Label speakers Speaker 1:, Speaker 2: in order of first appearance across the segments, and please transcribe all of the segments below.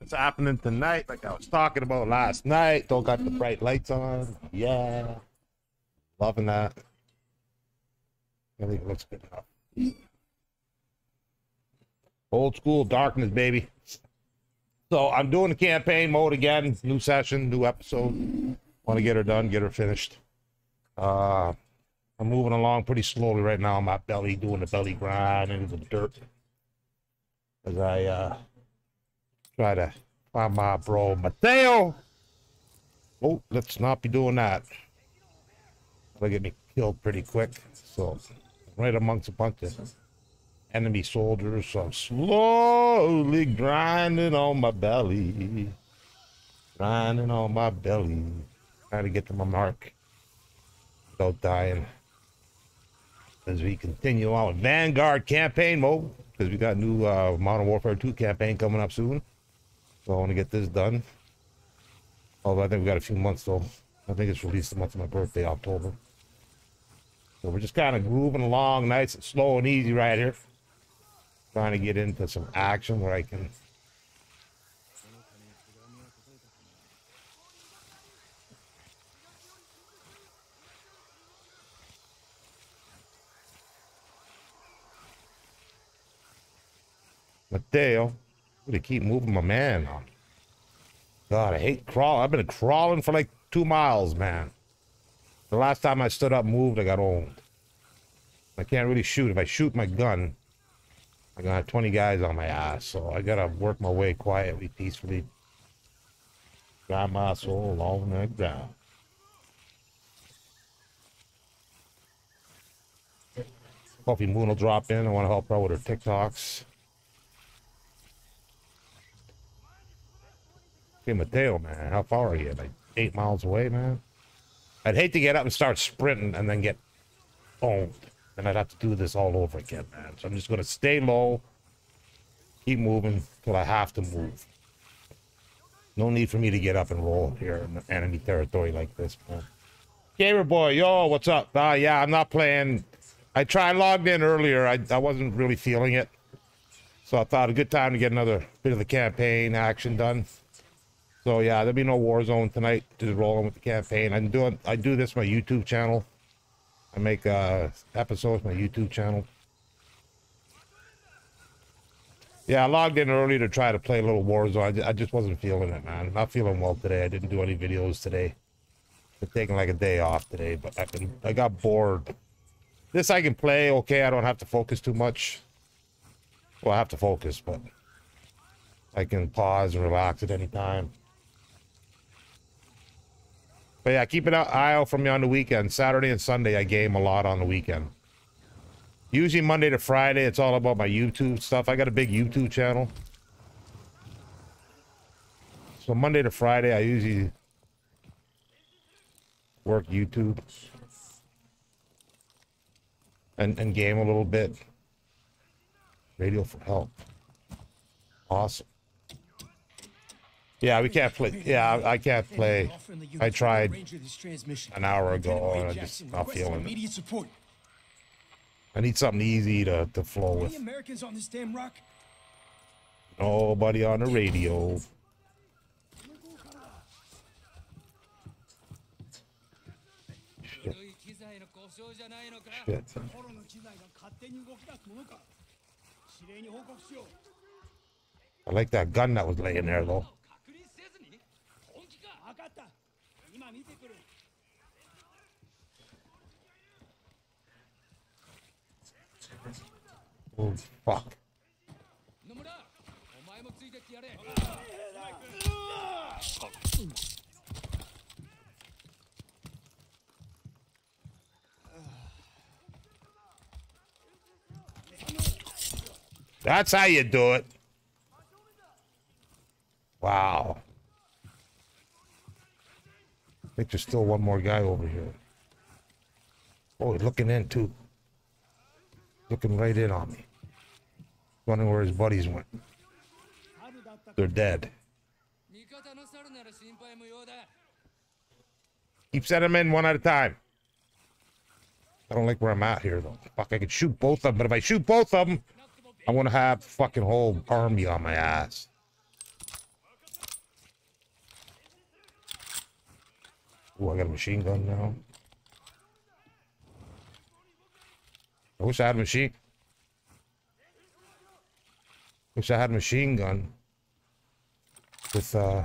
Speaker 1: It's happening tonight, like I was talking about last night. Don't got the bright lights on. Yeah. Loving that. I think it looks good enough. Old school darkness, baby. So I'm doing the campaign mode again. New session, new episode. Want to get her done, get her finished. Uh, I'm moving along pretty slowly right now. My belly doing the belly grind into the dirt as I uh, try to find my bro Mateo. Oh, let's not be doing that. They'll get me killed pretty quick. So, right amongst a bunch of enemy soldiers. So I'm slowly grinding on my belly. Grinding on my belly. Trying to get to my mark without dying. As we continue on Vanguard campaign mode, because we got new uh, Modern Warfare 2 campaign coming up soon. So I want to get this done. Although I think we got a few months though. I think it's released the month of my birthday, October. So we're just kind of grooving along nice and slow and easy right here. Trying to get into some action where I can Mateo, I'm gonna keep moving my man on. God, I hate crawl. I've been crawling for like two miles, man. The last time I stood up, moved, I got owned. I can't really shoot. If I shoot my gun, I'm gonna have 20 guys on my ass, so I gotta work my way quietly, peacefully. Got my soul on the ground. Coffee Moon will drop in. I want to help her with her TikToks. Hey, Mateo, man, how far are you? Like eight miles away, man? I'd hate to get up and start sprinting and then get owned. Then I'd have to do this all over again, man. So I'm just going to stay low, keep moving till I have to move. No need for me to get up and roll here in enemy territory like this, man. Gamer boy, yo, what's up? Ah, uh, yeah, I'm not playing. I tried logged in earlier. I, I wasn't really feeling it. So I thought a good time to get another bit of the campaign action done. So yeah, there'll be no Warzone tonight. Just rolling with the campaign. I'm doing. I do this my YouTube channel. I make uh, episodes my YouTube channel. Yeah, I logged in early to try to play a little Warzone. I just wasn't feeling it, man. Not feeling well today. I didn't do any videos today. I'm taking like a day off today, but I been I got bored. This I can play okay. I don't have to focus too much. Well, I have to focus, but I can pause and relax at any time. But yeah, keep an eye out for me on the weekend. Saturday and Sunday, I game a lot on the weekend. Usually Monday to Friday, it's all about my YouTube stuff. I got a big YouTube channel. So Monday to Friday, I usually work YouTube and, and game a little bit. Radio for help. Awesome. Yeah, we can't play. Yeah, I can't play. I tried an hour ago, and I'm just not feeling it. I need something easy to, to flow with. Nobody on the radio. Shit. Shit. I like that gun that was laying there, though. Oh, fuck. That's how you do it. Wow. I think there's still one more guy over here. Oh, he's looking in too. Looking right in on me. Wondering where his buddies went. They're dead. Keep sending them in one at a time. I don't like where I'm at here, though. Fuck, I could shoot both of them, but if I shoot both of them, I want to have fucking whole army on my ass. Ooh, I got a machine gun now. I wish I had a machine. Wish I had a machine gun with uh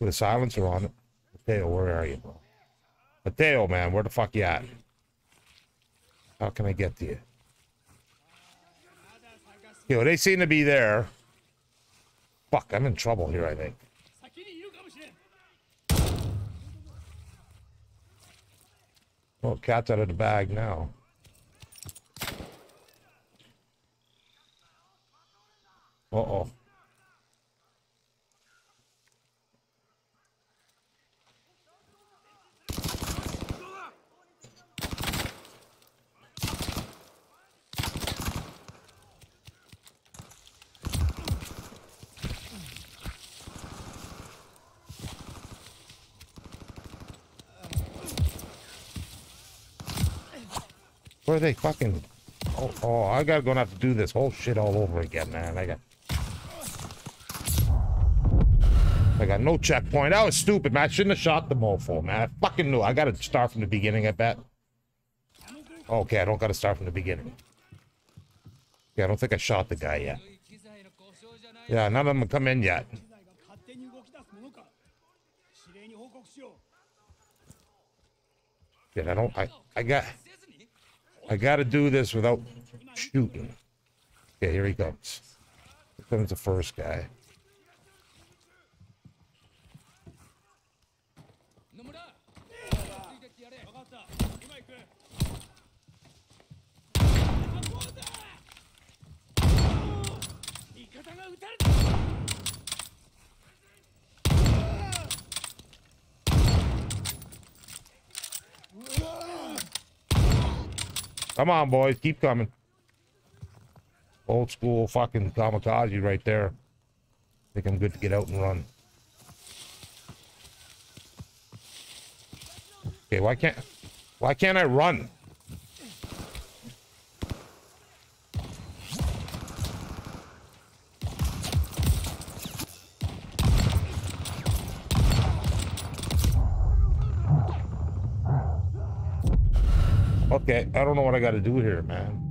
Speaker 1: with a silencer on it. Mateo, where are you, bro? Mateo, man, where the fuck you at? How can I get to you? Yo, they seem to be there. Fuck, I'm in trouble here, I think. Oh, cat's out of the bag now. Uh-oh. Where are they fucking? Oh, oh, I gotta go and have to do this whole shit all over again, man. I got. I got no checkpoint. That was stupid, man. I shouldn't have shot the mofo, man. I fucking knew. I gotta start from the beginning, I bet. Okay, I don't gotta start from the beginning. Yeah, I don't think I shot the guy yet. Yeah, none of them come in yet. Yeah, I don't. I I got. I got to do this without shooting. Okay, here he comes. Here comes the first guy. Come on, boys. Keep coming. Old school fucking kamikaze right there. I Think I'm good to get out and run. Okay, why can't why can't I run? Okay, I don't know what I got to do here, man.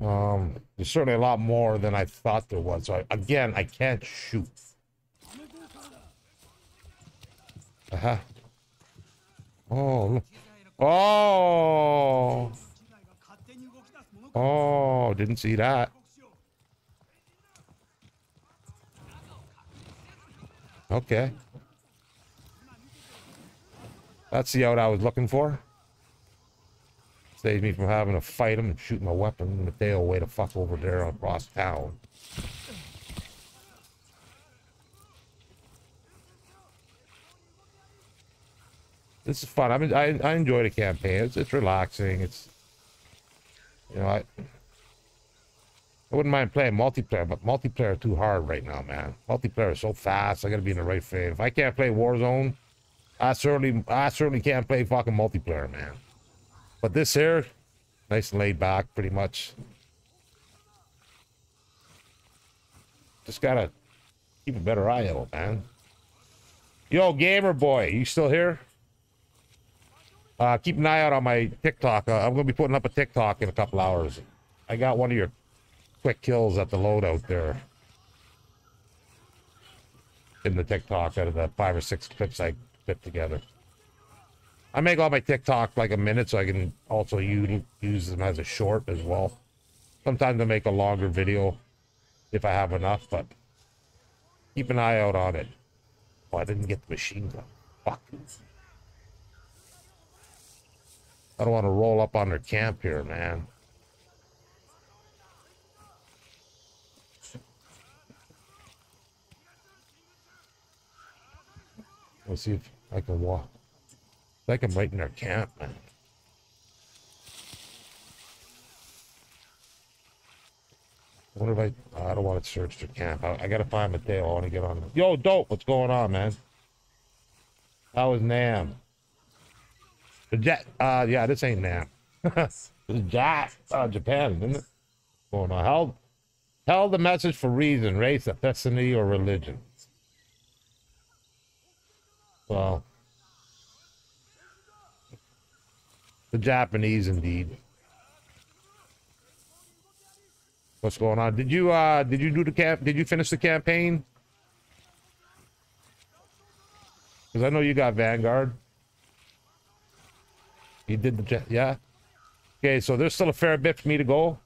Speaker 1: Um, there's certainly a lot more than I thought there was. So I, again, I can't shoot. Uh huh. Oh. Oh. Oh, didn't see that. Okay. That's the out I was looking for. Saves me from having to fight them and shoot my weapon Mateo way the fuck over there across town. This is fun. I mean, I I enjoy the campaign. It's it's relaxing. It's you know I I wouldn't mind playing multiplayer, but multiplayer too hard right now, man. Multiplayer is so fast. I gotta be in the right frame. If I can't play Warzone, I certainly, I certainly can't play fucking multiplayer, man. But this here, nice and laid back, pretty much. Just gotta keep a better eye out, man. Yo, gamer boy, you still here? Uh, keep an eye out on my TikTok. Uh, I'm gonna be putting up a TikTok in a couple hours. I got one of your quick kills at the loadout there. In the TikTok out of the five or six clips I put together. I make all my TikTok like a minute so I can also use, use them as a short as well. Sometimes I make a longer video if I have enough, but keep an eye out on it. Oh, I didn't get the machine gun. Fuck. I don't want to roll up on their camp here, man. Let's see if I can walk. Like I'm right in their camp, man. I wonder if I, I don't want to search their camp. I, I gotta find Mateo. I want to get on. Yo, dope. What's going on, man? How is Nam? The jet. Uh, yeah, this ain't Nam. this is Jap, uh, Japan, isn't it? Going on. Held, held the message for reason, race, ethnicity, or religion. Well, the Japanese indeed. What's going on? Did you uh did you do the camp did you finish the campaign? Because I know you got Vanguard. You did the yeah? Okay, so there's still a fair bit for me to go.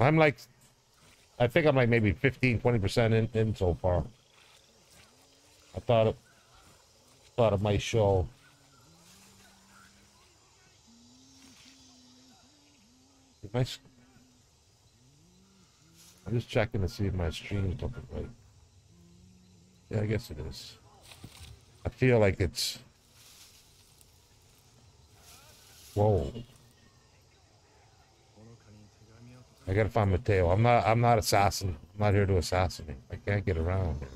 Speaker 1: I'm like I think I'm like maybe 15, 20% in, in so far. I thought it thought of my show. If s- I'm just checking to see if my stream's looking right. Yeah, I guess it is. I feel like it's. Whoa. I gotta find Mateo. I'm not. I'm not assassin. I'm not here to assassinate. I can't get around. here.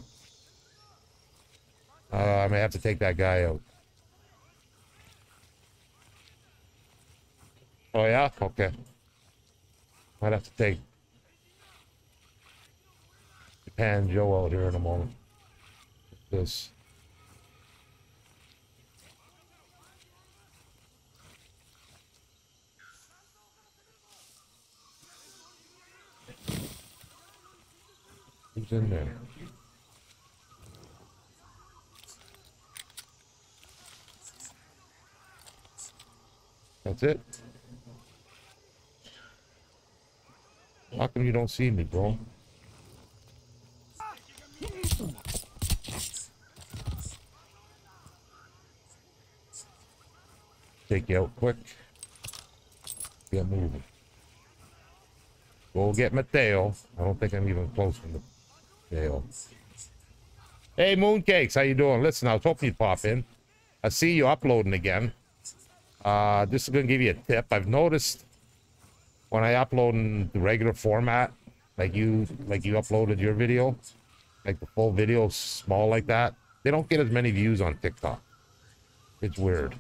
Speaker 1: Uh, I may have to take that guy out. Oh yeah. Okay. Might have to take Japan Joe out here in a moment. This. Who's in there? That's it. How come you don't see me, bro? Take you out quick. Get moving. Go get Mateo. I don't think I'm even close to Mateo. Hey, Mooncakes, how you doing? Listen, I was hoping you'd pop in. I see you uploading again. Uh, this is going to give you a tip. I've noticed when I upload in the regular format, like you like you uploaded your video, like the full video small like that, they don't get as many views on TikTok. It's weird.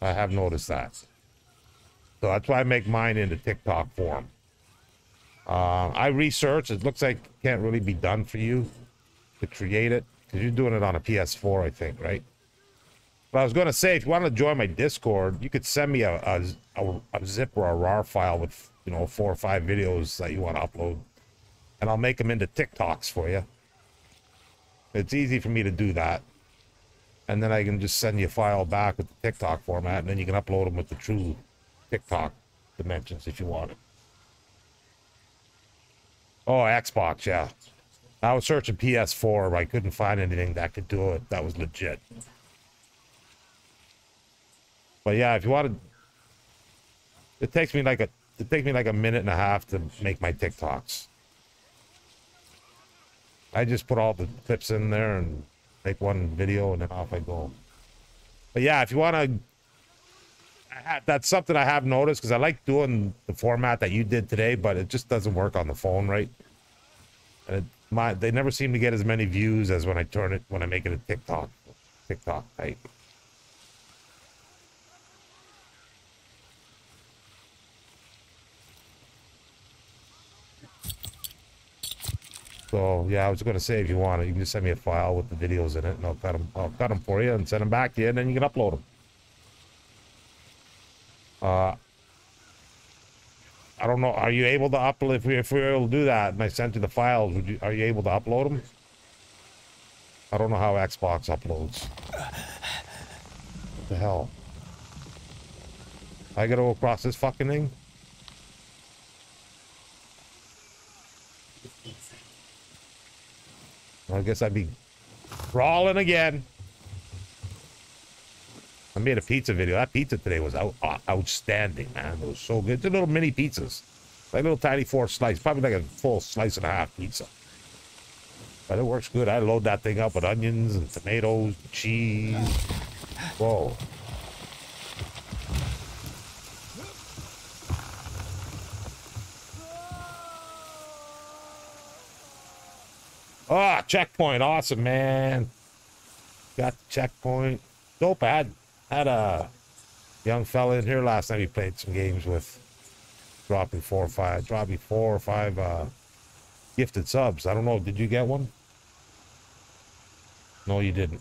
Speaker 1: I have noticed that. So that's why I make mine into TikTok form. Uh, I researched. It looks like it can't really be done for you to create it because you're doing it on a PS4, I think, right? But I was going to say, if you want to join my Discord, you could send me a, a, a, a zip or a RAR file with, you know, four or five videos that you want to upload. And I'll make them into TikToks for you. It's easy for me to do that. And then I can just send you a file back with the TikTok format, and then you can upload them with the true TikTok dimensions if you want it. Oh, Xbox, yeah. I was searching PS4, but I couldn't find anything that could do it. That was legit. But yeah, if you want to, it takes me like a it takes me like a minute and a half to make my TikToks. I just put all the clips in there and make one video, and then off I go. But yeah, if you want to, that's something I have noticed because I like doing the format that you did today, but it just doesn't work on the phone, right? And it, my they never seem to get as many views as when I turn it when I make it a TikTok, TikTok type. So yeah, I was gonna say if you want it, you can just send me a file with the videos in it, and I'll cut them. I'll cut them for you and send them back to you, and then you can upload them. Uh, I don't know. Are you able to upload if we if we were able to do that, and I sent you the files? Would you are you able to upload them? I don't know how Xbox uploads. What the hell? I gotta go across this fucking thing. I guess I'd be crawling again. I made a pizza video. That pizza today was out, uh, outstanding, man. It was so good. It's little mini pizzas, like little tiny four slice, probably like a full slice and a half pizza. But it works good. I load that thing up with onions and tomatoes, cheese. Whoa. Ah, checkpoint. Awesome, man. Got the checkpoint. Dope. I had, had a young fella in here last night. We played some games with. Dropped me four or five. Dropped me four or five uh, gifted subs. I don't know. Did you get one? No, you didn't.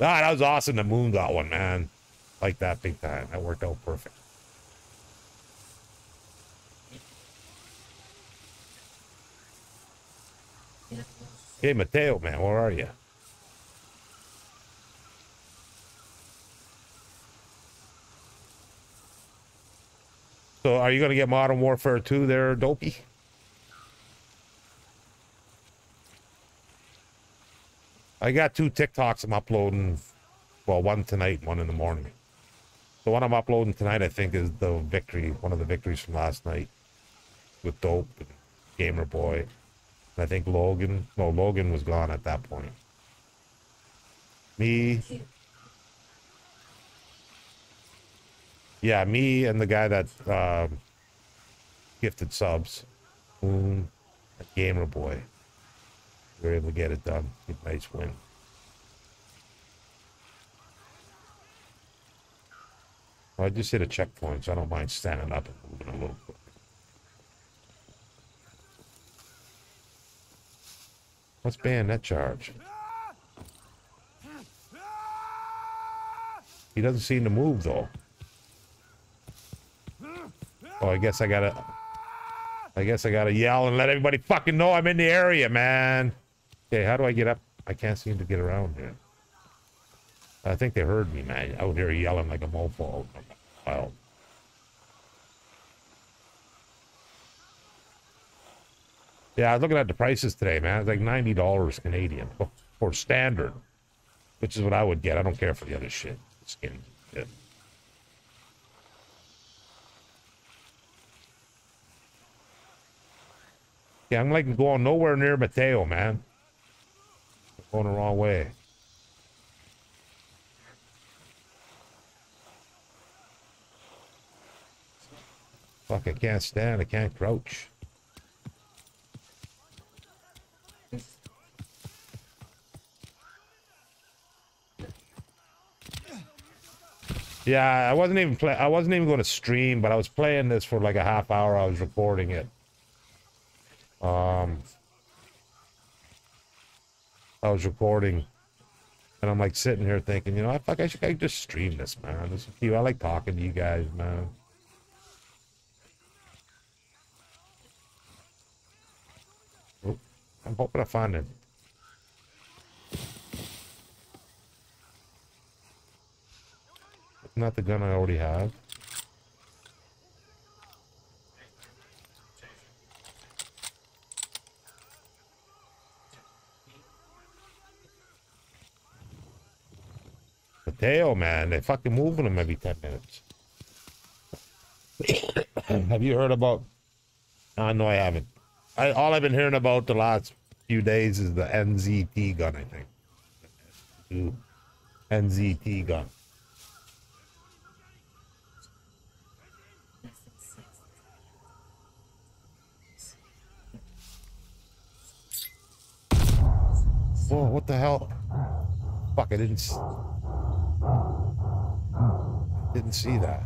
Speaker 1: Ah, that was awesome. The moon got one, man. Like that big time. That worked out perfect. Hey, Mateo, man, where are you? So, are you going to get Modern Warfare 2 there, Dopey? I got two TikToks I'm uploading. Well, one tonight, one in the morning. The one I'm uploading tonight, I think, is the victory, one of the victories from last night with Dope and Gamer Boy. I think Logan, no, Logan was gone at that point. Me. Yeah, me and the guy that um, gifted subs, Moon, and Gamer Boy. We were able to get it done. Nice win. I just hit a checkpoint, so I don't mind standing up and moving a little bit. What's bayonet charge? He doesn't seem to move though. Oh, I guess I gotta. I guess I gotta yell and let everybody fucking know I'm in the area, man. Okay, how do I get up? I can't seem to get around here. I think they heard me, man. Out here yelling like a mofo. Wow. Yeah, I was looking at the prices today, man. It's like ninety dollars Canadian for standard, which is what I would get. I don't care for the other shit. Skin shit. Yeah, I'm like going nowhere near Mateo, man. Going the wrong way. Fuck, I can't stand. I can't crouch. Yeah, I wasn't even play. I wasn't even going to stream, but I was playing this for like a half hour. I was recording it. Um, I was recording, and I'm like sitting here thinking, you know, I fuck, I should I just stream this, man. This is cute. I like talking to you guys, man. Oh, I'm hoping I find it. Not the gun I already have. Mateo, man, they're fucking moving them every 10 minutes. have you heard about? Uh, no, I haven't. I, all I've been hearing about the last few days is the NZT gun, I think. Ooh. NZT gun. Whoa, what the hell? Fuck, I didn't... Didn't see that.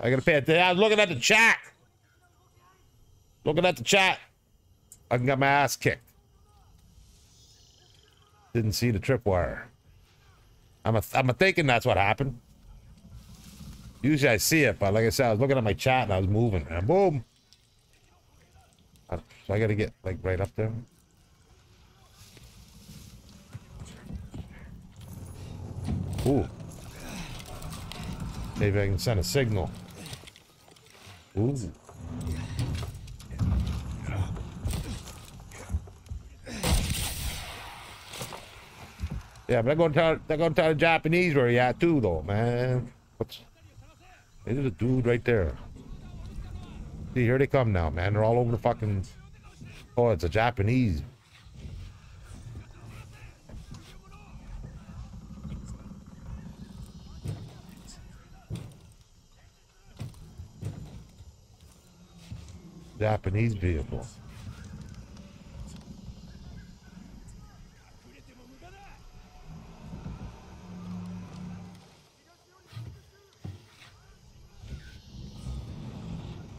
Speaker 1: I gotta pay attention. I was looking at the chat. Looking at the chat. I can get my ass kicked. Didn't see the tripwire. I'm a, I'm a thinking that's what happened. Usually I see it, but like I said, I was looking at my chat and I was moving, and boom. Uh, So I gotta get like right up there. Ooh. Maybe I can send a signal. Ooh. Yeah, but they're gonna tell they're gonna tell the Japanese where you at too though, man. What's there's a dude right there. See, here they come now, man. They're all over the fucking. Oh, it's a Japanese. Japanese vehicle.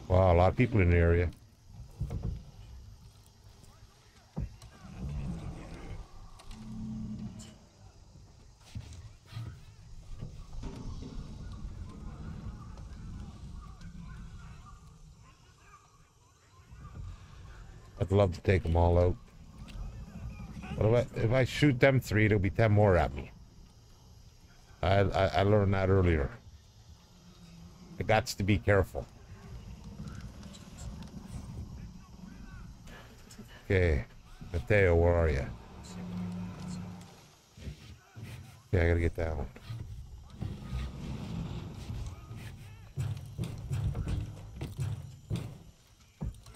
Speaker 1: Wow, a lot of people in the area. I'd love to take them all out. But if I, if I shoot them three, there'll be ten more at me. I, I, I learned that earlier. I got to be careful. Okay, Mateo, where are you? Yeah, I gotta get down.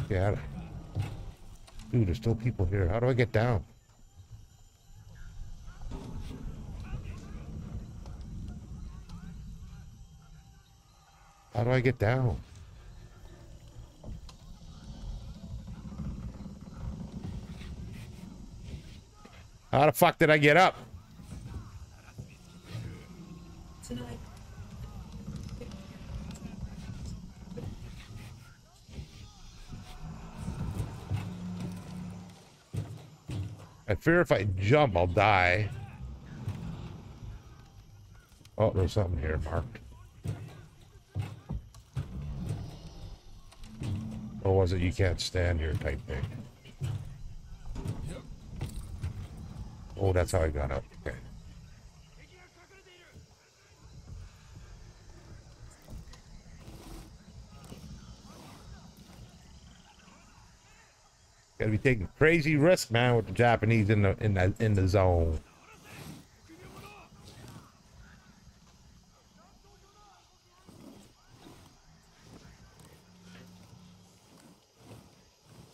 Speaker 1: Yeah. Dude, there's still people here. How do I get down? How do I get down? How the fuck did I get up? I fear if I jump, I'll die. Oh, there's something here marked. Or was it you can't stand here type thing? Oh, that's how I got up. Okay. Gotta be taking crazy risk, man, with the Japanese in the in the in the zone.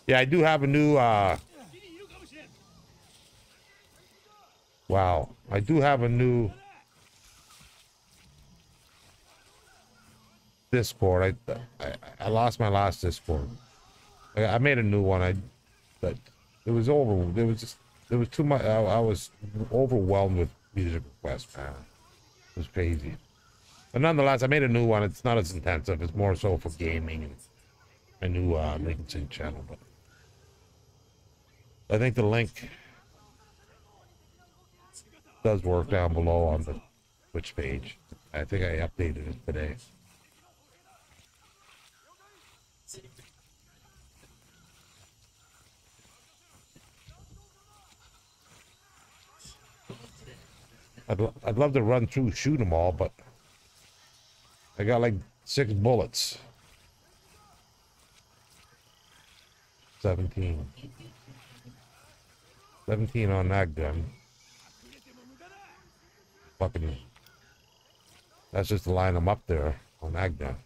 Speaker 1: Yeah, I do have a new uh wow. I do have a new Discord. I I, I lost my last Discord. I, I made a new one. I but it was over. There was just there was too much. I, I was overwhelmed with music requests, man. It was crazy. But nonetheless, I made a new one. It's not as intensive. It's more so for gaming and a new uh, Lincoln channel. But I think the link does work down below on the Twitch page. I think I updated it today. I'd, I'd love to run through, shoot them all, but I got like six bullets. 17. 17 on that gun. Fucking. That's just to line them up there on gun.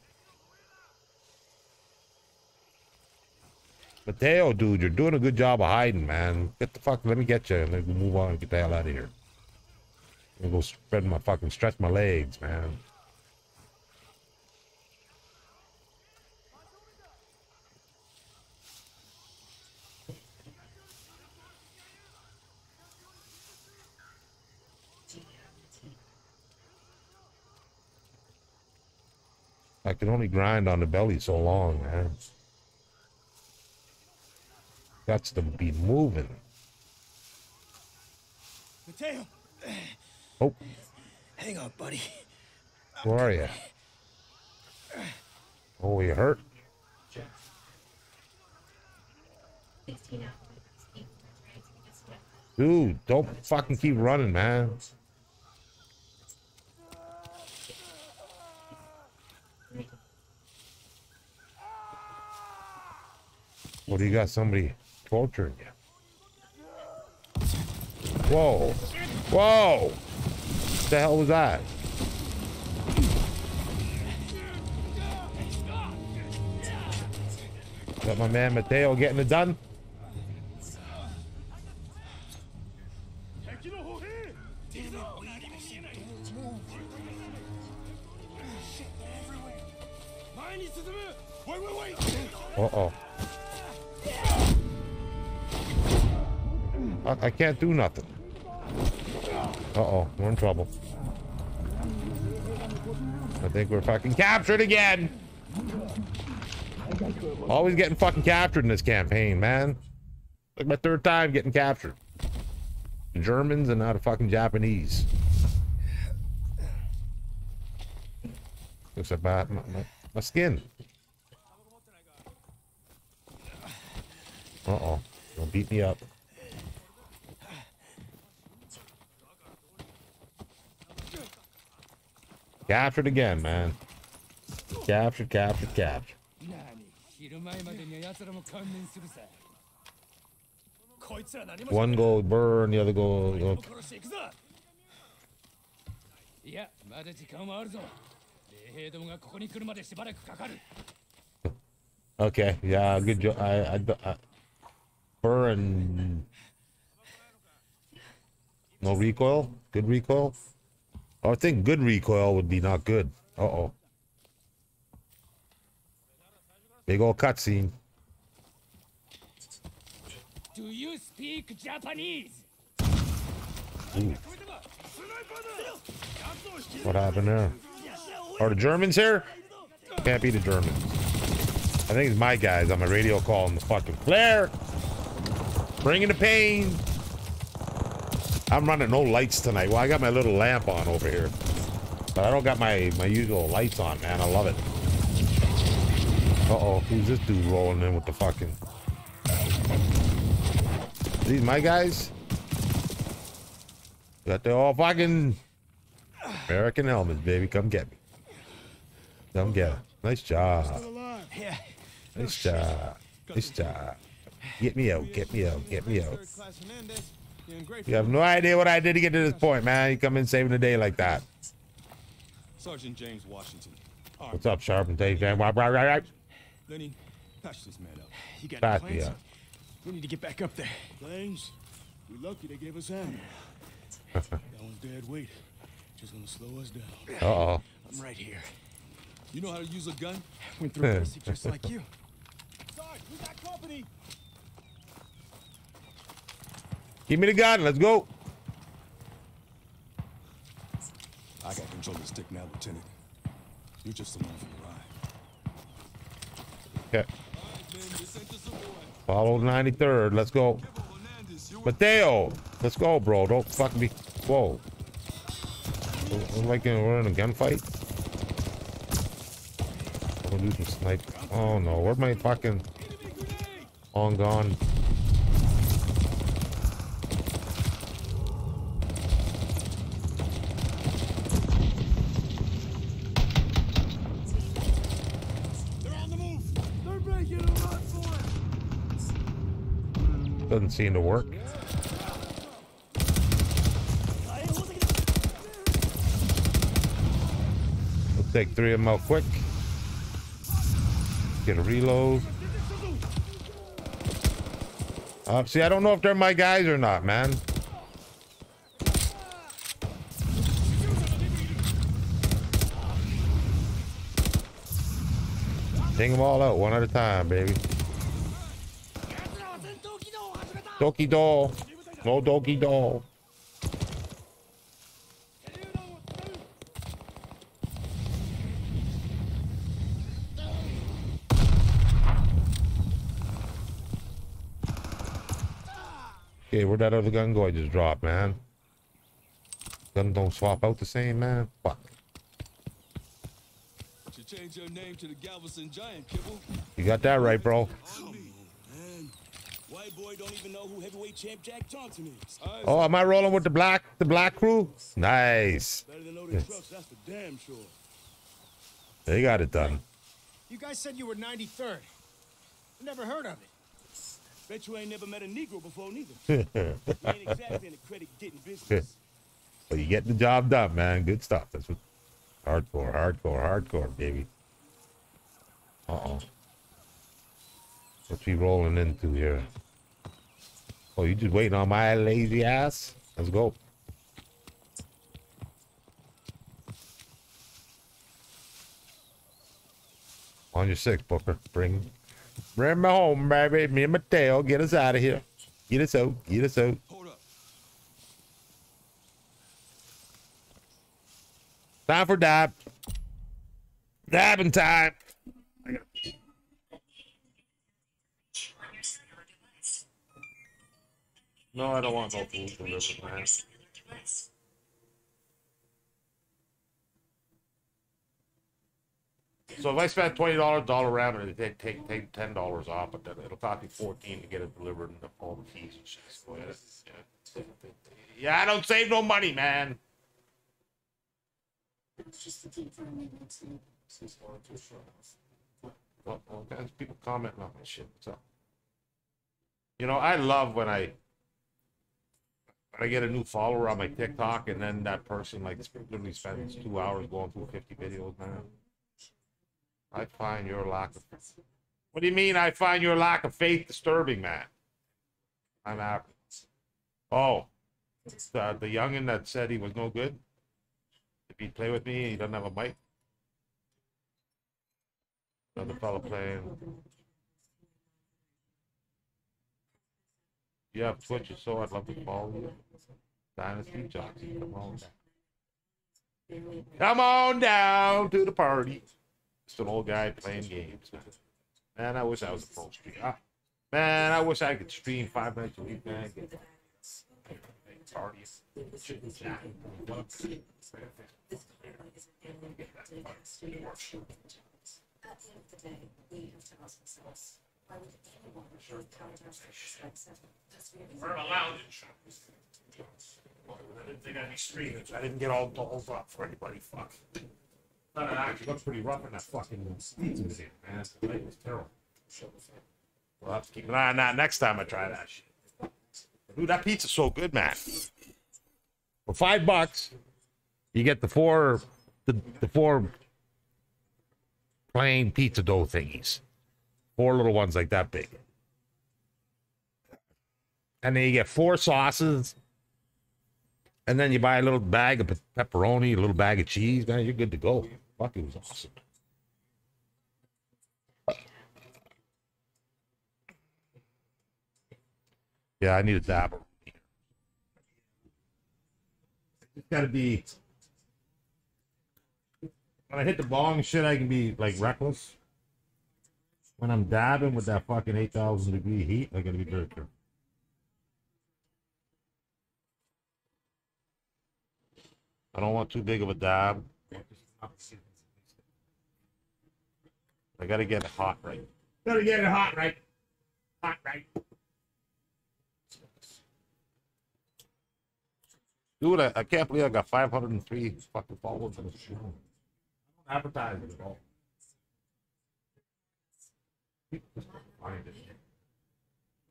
Speaker 1: Mateo, dude, you're doing a good job of hiding, man. Get the fuck, let me get you, and then move on and get the hell out of here. I'm gonna go spread my fucking, stretch my legs, man. I can only grind on the belly so long, man. Got to be moving.
Speaker 2: Mateo
Speaker 1: Oh,
Speaker 2: hang on buddy
Speaker 1: where are you? Oh, you hurt? Dude, don't fucking keep running, man. Or do you got somebody torturing you? Whoa. Whoa! What the hell was that? Is that my man Mateo getting it done? Uh oh. I, I can't do nothing. Uh oh, we're in trouble. I think we're fucking captured again. Always getting fucking captured in this campaign, man. Like my third time getting captured. Germans and now the fucking Japanese. Looks like my, my, my, skin. Uh oh. Don't beat me up. Captured again, man. Captured, captured, captured. One gold burn, the other
Speaker 3: gold. Look.
Speaker 1: Okay, yeah, good job. I, I, I, burn. No recoil? Good recoil? I think good recoil would be not good. Uh oh. Big old cutscene.
Speaker 3: Do you speak Japanese?
Speaker 1: What happened there? Are the Germans here? Can't be the Germans. I think it's my guys on my radio calling the fucking Claire. Bringing the pain. I'm running no lights tonight. Well, I got my little lamp on over here. But I don't got my, my usual lights on, man. I love it. Uh-oh. Who's this dude rolling in with the fucking... These my guys? Got the all fucking American helmets, baby. Come get me. Come get it. Nice job. Nice oh, job. Nice job. Get me out. Get me out. Get me out.
Speaker 4: Third class Hernandez. You're in great
Speaker 1: You have no idea what I did to get to this point, man. You come in saving the day like that.
Speaker 4: Sergeant James Washington. Army.
Speaker 1: What's up, Sharp and Dave? Right, right, right, right.
Speaker 4: Lenny, patch this man up.
Speaker 2: You got
Speaker 1: Back
Speaker 2: plans?
Speaker 1: up.
Speaker 4: We need to get back up there.
Speaker 2: Planes? we're lucky they gave us ammo. that one's dead weight. Just gonna slow us down.
Speaker 1: Uh-oh.
Speaker 4: I'm right here.
Speaker 5: You know how to use a gun?
Speaker 4: Went through basic just like you.
Speaker 2: Sarge, we got company!
Speaker 1: Give me the gun. Let's go.
Speaker 5: I got control of the stick now, Lieutenant. You're just along for the ride.
Speaker 1: Okay.
Speaker 5: Man, this ain't just a boy.
Speaker 1: Follow 93rd. Let's go. Mateo. Let's go, bro. Don't fuck me. Whoa. We're like we're in a gunfight. I'm gonna do some snipe. Oh no, where's my fucking long gone? Doesn't seem to work. We'll take three of them out quick. Get a reload. Uh, see, I don't know if they're my guys or not, man. Take them all out one at a time, baby. Doki doll. No doki doll. Okay, where'd that other gun go I just dropped, man? Gun don't swap out the same, man. Fuck.
Speaker 5: Should change your name to the Galveston Giant, Kibble.
Speaker 1: You got that right, bro.
Speaker 2: Man, white boy don't even know who heavyweight champ Jack Johnson is.
Speaker 1: Oh, am I rolling with the black, the black crew? Nice.
Speaker 2: Better than loaded trucks, that's for damn sure.
Speaker 1: They got it done.
Speaker 6: You guys said you were 93rd. Never heard of it.
Speaker 2: Bet you ain't never met a Negro before, neither. he ain't exactly in the credit getting business.
Speaker 1: But you get the job done, man. Good stuff. That's what hardcore, hardcore, hardcore, baby. Uh oh. What's we rolling into here? Oh, you just waiting on my lazy ass? Let's go. On your six, Booker. Bring, bring me home, baby. Me and Mateo, get us out of here. Get us out. Get us out.
Speaker 5: Hold up.
Speaker 1: Time for dab. Dabbing time. No, I don't want no food delivered, man.
Speaker 7: Cellular device.
Speaker 1: So if I spend twenty dollars dollar round, it take take take ten dollars off, but then it'll cost me fourteen to get it delivered and all the fees and shit. So, yeah, yeah. yeah, I don't save no money, man. Well, well, guys, people commenting on my shit. So, you know, I love when I when I get a new follower on my TikTok, and then that person like literally spends two hours going through fifty videos, man. I find your lack of. What do you mean? I find your lack of faith disturbing, man. I'm out. Oh, the the youngin that said he was no good. If he'd play with me, he doesn't have a mic. Another fella playing. You have Twitch, so I'd love to follow you. Dynasty Jockey, come on down. Come on down to the party. Just an old guy playing games. Man, I wish I was a pro streamer. Ah, man, I wish I could stream five nights a week, man. Get parties. Chit and chat.
Speaker 7: At the end of the day, we have to ask ourselves,
Speaker 1: We're allowed. I didn't think I'd be so I didn't get all dolled up for anybody. Fuck. It actually looks pretty rough in that fucking museum, man. Light was terrible. We'll have to keep an eye on that next time I try that shit. Dude, that pizza's so good, man. For five bucks, you get the four, the, the four plain pizza dough thingies. Four little ones like that big. And then you get four sauces. And then you buy a little bag of pepperoni, a little bag of cheese, man. You're good to go. Fuck, it was awesome. Yeah, I need a dabber. It's gotta be. When I hit the bong shit, I can be like reckless. When I'm dabbing with that fucking 8,000 degree heat, I gotta be very careful. I don't want too big of a dab. I gotta get it hot right. Gotta get it hot right. Hot right. Dude, I, I can't believe I got 503 fucking followers on the show. I don't advertise it at all. Just find it.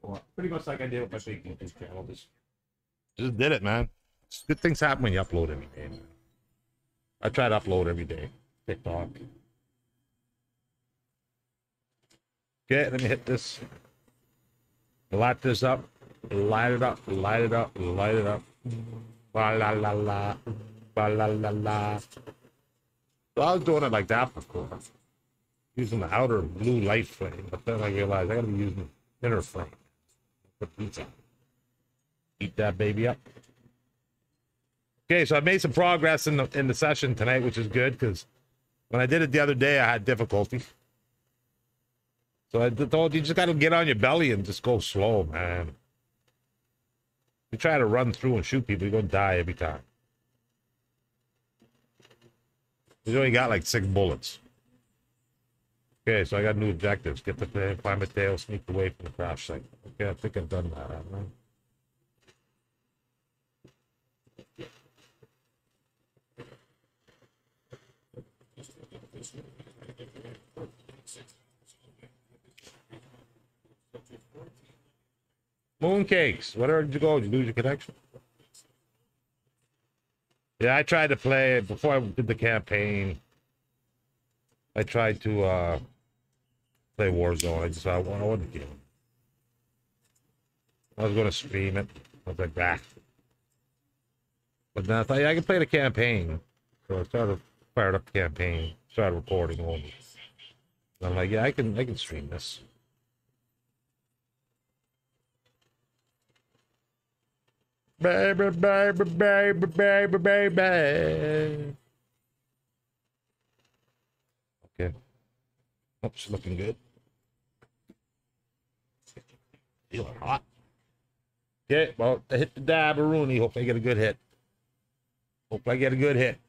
Speaker 1: Well, pretty much like I did with my big YouTube channel. Just, just did it, man. Good things happen when you upload every day. Man. I try to upload every day. TikTok. Okay, let me hit this. Light this up. Light it up. Light it up. Light it up. La la la la. La la la la. So I was doing it like that before. Using the outer blue light flame, but then I realized I gotta be using the inner flame. Put on. Eat that baby up. Okay, so I made some progress in the in the session tonight, which is good because when I did it the other day, I had difficulty. So I told you, just got to get on your belly and just go slow, man. You try to run through and shoot people, you're gonna die every time. You only got like six bullets. Okay, so I got new objectives. Get the find Mateo, sneak away from the crash site. Okay, I think I've done that, haven't I? Mooncakes. Where did you go? Did you lose your connection? Yeah, I tried to play before I did the campaign. I tried to uh play Warzone. I just I, I wasn't game. I was gonna stream it. I was like, bah. But then I thought, yeah, I can play the campaign. So I started fired up the campaign, started recording. And I'm like, yeah, I can I can stream this. Baby, baby, baby, baby, baby. Okay. Oops, looking good. Feeling hot. Okay, well, I hit the dab Rooney. Hope I get a good hit. Hope I get a good hit.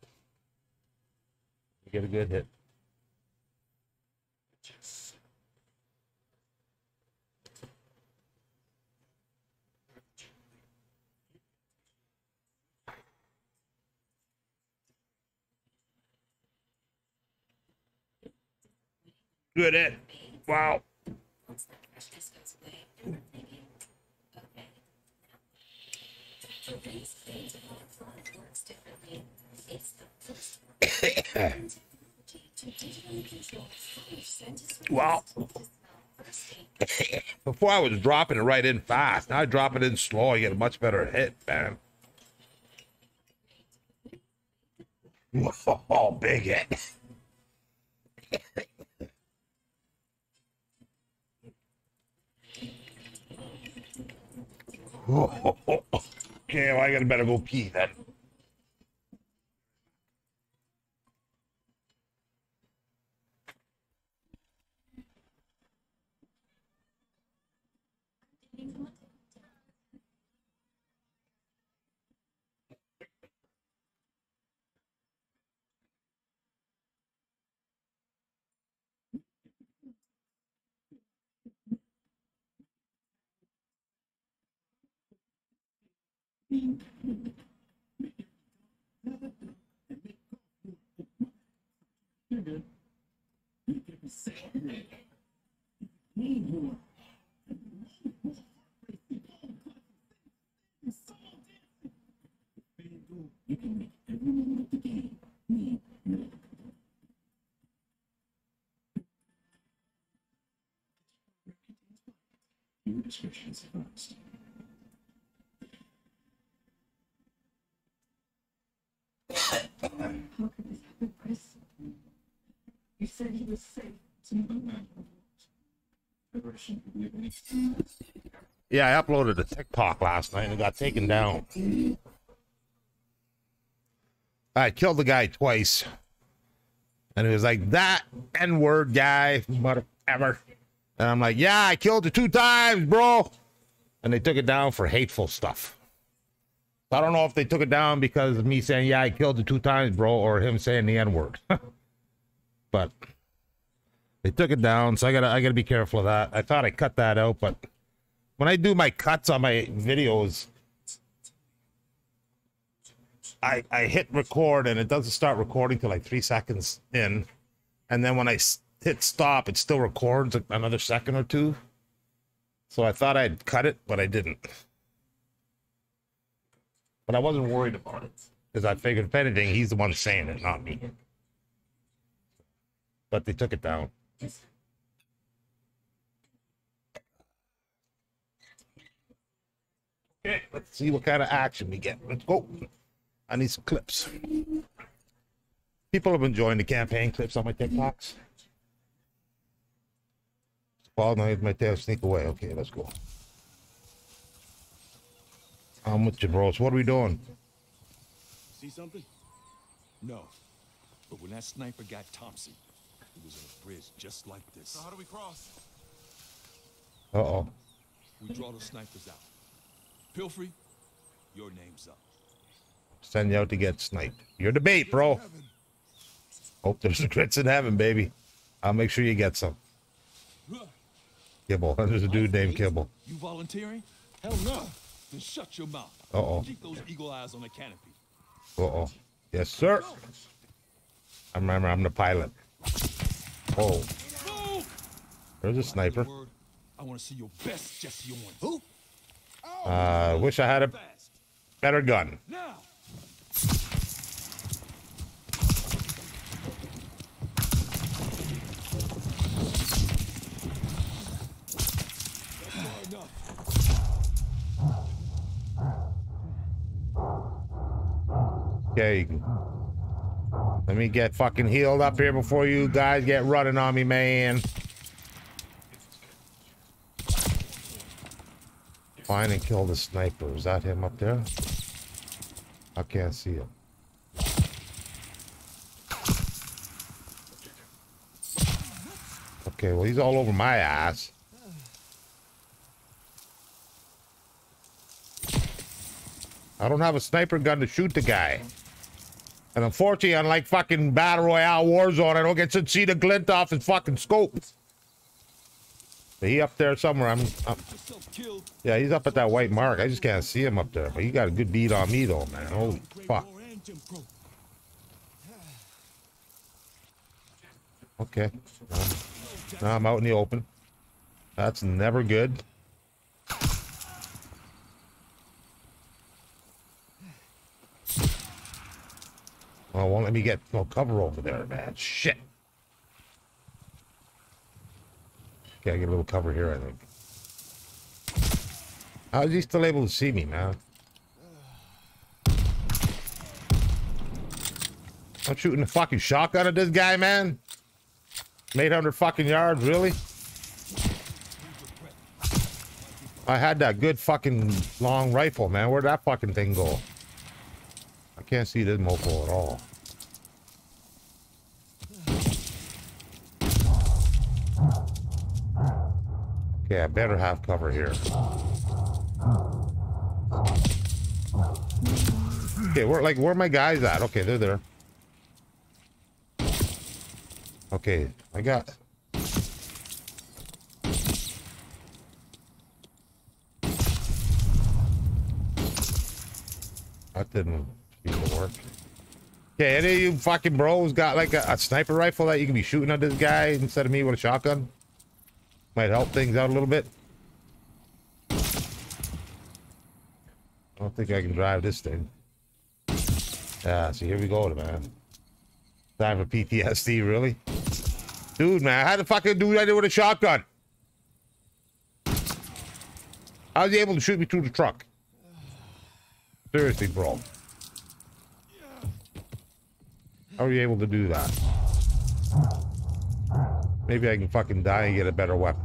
Speaker 1: Get a good hit. Good hit. Wow.
Speaker 7: Once that freshness goes away, and we're thinking, okay, our blood works differently. It's the first to digitally control scientists
Speaker 1: Wow. Before I was dropping it right in fast. Now I drop it in slow. I get a much better hit, man. Oh, big hit. okay, well, I gotta better go pee then.
Speaker 7: Nigga, you can say that.
Speaker 1: Yeah, I uploaded a TikTok last night and got taken down. I killed the guy twice. And it was like, that N word guy, whatever. And I'm like, yeah, I killed you two times, bro. And they took it down for hateful stuff. I don't know if they took it down because of me saying, yeah, I killed you two times, bro, or him saying the N word. but they took it down, so I gotta I gotta be careful of that. I thought I cut that out, but when I do my cuts on my videos, I I hit record and it doesn't start recording till like three seconds in, and then when I hit stop, it still records another second or two. So I thought I'd cut it, but I didn't. But I wasn't worried about it because I figured if anything, he's the one saying it, not me. But they took it down. Okay, let's see what kind of action we get. Let's go. I need some clips. People have been enjoying the campaign clips on my TikToks. Paul, now my tail sneak away. Okay, let's go. I'm with you, bros. What are we doing?
Speaker 2: See something?
Speaker 5: No. But when that sniper got Thompson, he was on a bridge just like this.
Speaker 4: So How do we cross?
Speaker 1: Uh oh.
Speaker 5: We draw the snipers out. Pilfrey, your name's up.
Speaker 1: Send you out to get sniped. You're the bait, bro. Hope there's grits in heaven, baby. I'll make sure you get some. Kibble. There's a dude named Kibble.
Speaker 5: You volunteering? Hell no. Then shut your mouth.
Speaker 1: Uh-oh.
Speaker 5: Keep those eagle eyes on the canopy.
Speaker 1: Uh oh. Yes, sir. I remember I'm the pilot.
Speaker 5: Whoa.
Speaker 1: There's a sniper.
Speaker 5: I want to see your best, Jesse Owens. Who?
Speaker 1: Uh, I wish I had a better gun. Okay. Let me get fucking healed up here before you guys get running on me, man. Find and kill the sniper. Is that him up there? I can't see him. Okay, well, he's all over my ass. I don't have a sniper gun to shoot the guy. And unfortunately, unlike fucking Battle Royale Warzone, I don't get to see the glint off his fucking scope. But he up there somewhere. I'm, I'm yeah, he's up at that white mark. I just can't see him up there. But he got a good beat on me though, man. Holy fuck. Okay. Now I'm out in the open. That's never good. Oh, won't let me get no cover over there, man. Shit. Okay, I get a little cover here, I think. How is he still able to see me, man? I'm shooting a fucking shotgun at this guy, man. 800 fucking yards, really? I had that good fucking long rifle, man. Where'd that fucking thing go? I can't see this mofo at all. Okay, I better have cover here. Okay, where like where are my guys at? Okay, they're there. Okay, I got. That didn't work. Okay, any of you fucking bros got like a, a sniper rifle that you can be shooting at this guy instead of me with a shotgun? Might help things out a little bit. I don't think I can drive this thing. Yeah, so here we go, man. Time for PTSD, really? Dude, man, how the fuck do I do with a shotgun? How was he able to shoot me through the truck? Seriously, bro. How are you able to do that? Maybe I can fucking die and get a better weapon.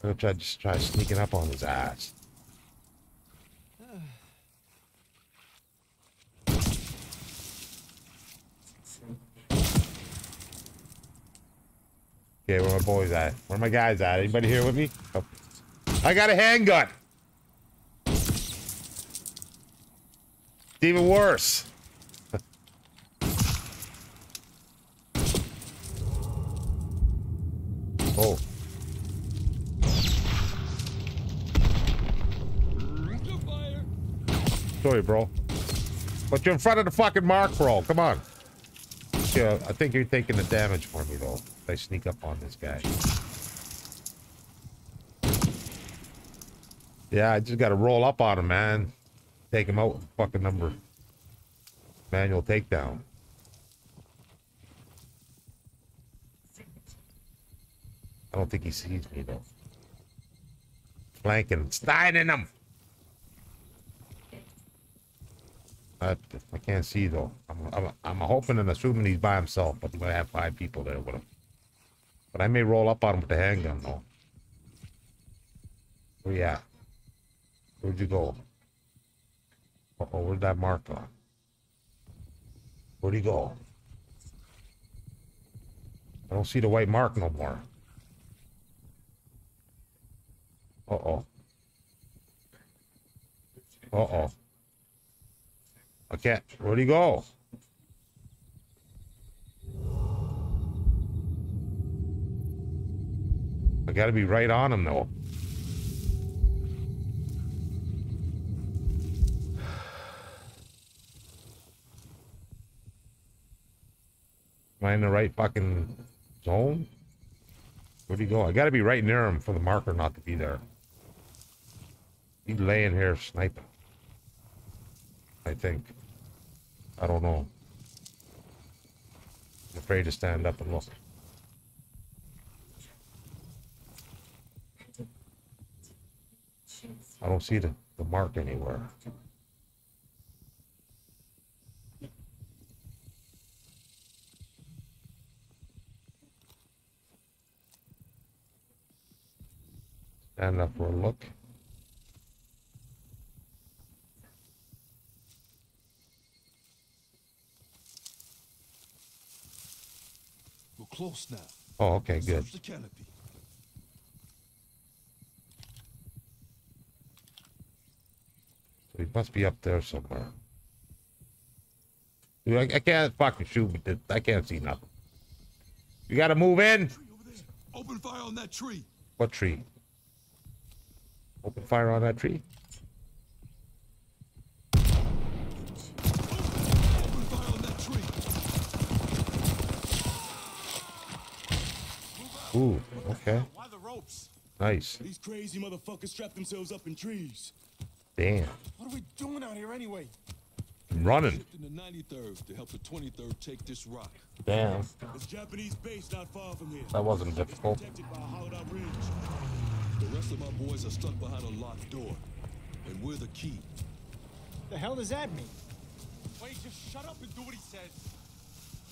Speaker 1: I'm gonna try just try sneaking up on his ass. Okay, where my boys at? Where my guys at? Anybody here with me? Oh. I got a handgun. Even worse. oh. Sorry, bro. But you're in front of the fucking mark, bro. Come on. Yeah, I think you're taking the damage for me, though. If I sneak up on this guy. Yeah, I just got to roll up on him, man. Take him out with fucking number. Manual takedown. I don't think he sees me, though. Flanking. Steining him. I, I can't see though. I'm, I'm, I'm hoping and assuming he's by himself, but he might have five people there with him. But I may roll up on him with the handgun though. Where you at? Where'd you go? Oh, where'd that mark go? Where'd he go? I don't see the white mark no more. Uh oh. Uh oh. I can't. Where'd he go? I gotta be right on him though. In the right fucking zone? Where'd he go? I gotta be right near him for the marker not to be there. He's laying here sniping. I think. I don't know. I'm afraid to stand up and look. I don't see the, the mark anywhere. Stand up for a look.
Speaker 5: We're close now.
Speaker 1: Oh, okay, good.
Speaker 5: Search the canopy.
Speaker 1: So he must be up there somewhere. Dude, I, I can't fucking shoot with this. I can't see nothing. You gotta move in.
Speaker 5: Tree over there. Open fire on that tree.
Speaker 1: What tree? Fire on that tree.
Speaker 5: Open fire on that tree.
Speaker 1: Ooh, okay.
Speaker 2: Why the ropes?
Speaker 1: Nice.
Speaker 2: These crazy motherfuckers strap themselves up in trees.
Speaker 1: Damn.
Speaker 6: What are we doing out here anyway?
Speaker 1: I'm running.
Speaker 5: Shipped in the 93rd to help the 23rd take this rock.
Speaker 1: Damn.
Speaker 2: There's Japanese base not far from here.
Speaker 1: That wasn't difficult.
Speaker 2: Protected by a hollowed out ridge.
Speaker 5: The rest of my boys are stuck behind a locked door. And we're the key.
Speaker 6: The hell does that mean?
Speaker 2: Wait, just shut up and do what he says.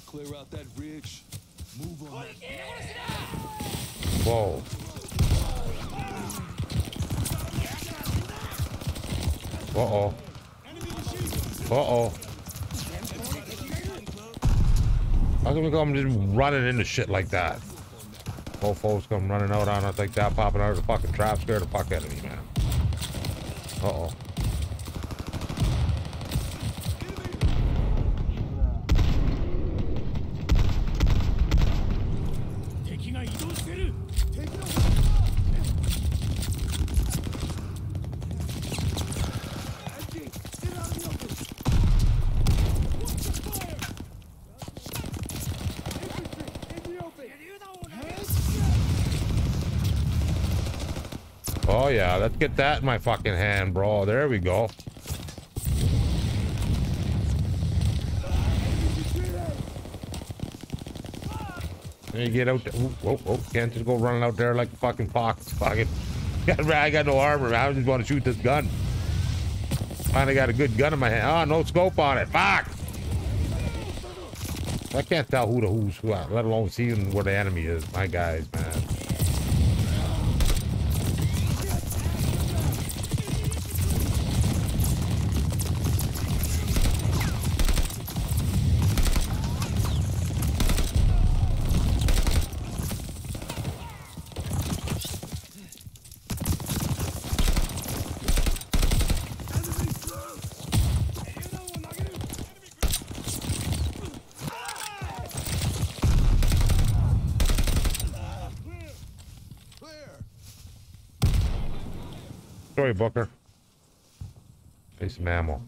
Speaker 5: Clear out that ridge. Move on.
Speaker 1: Whoa. Uh-oh. Uh-oh. How come we come just running into shit like that? Mofos come running out on us like that, popping out of the fucking trap, scared the fuck out of me, man. Uh-oh. Yeah, let's get that in my fucking hand, bro. There we go. You get out there. Oh, oh, can't just go running out there like a fucking fox. Fucking, I got no armor. I just want to shoot this gun. Finally got a good gun in my hand. Oh, no scope on it. Fuck! I can't tell who the who's who, let alone seeing where the enemy is. My guys, Sorry, Booker. Face some ammo.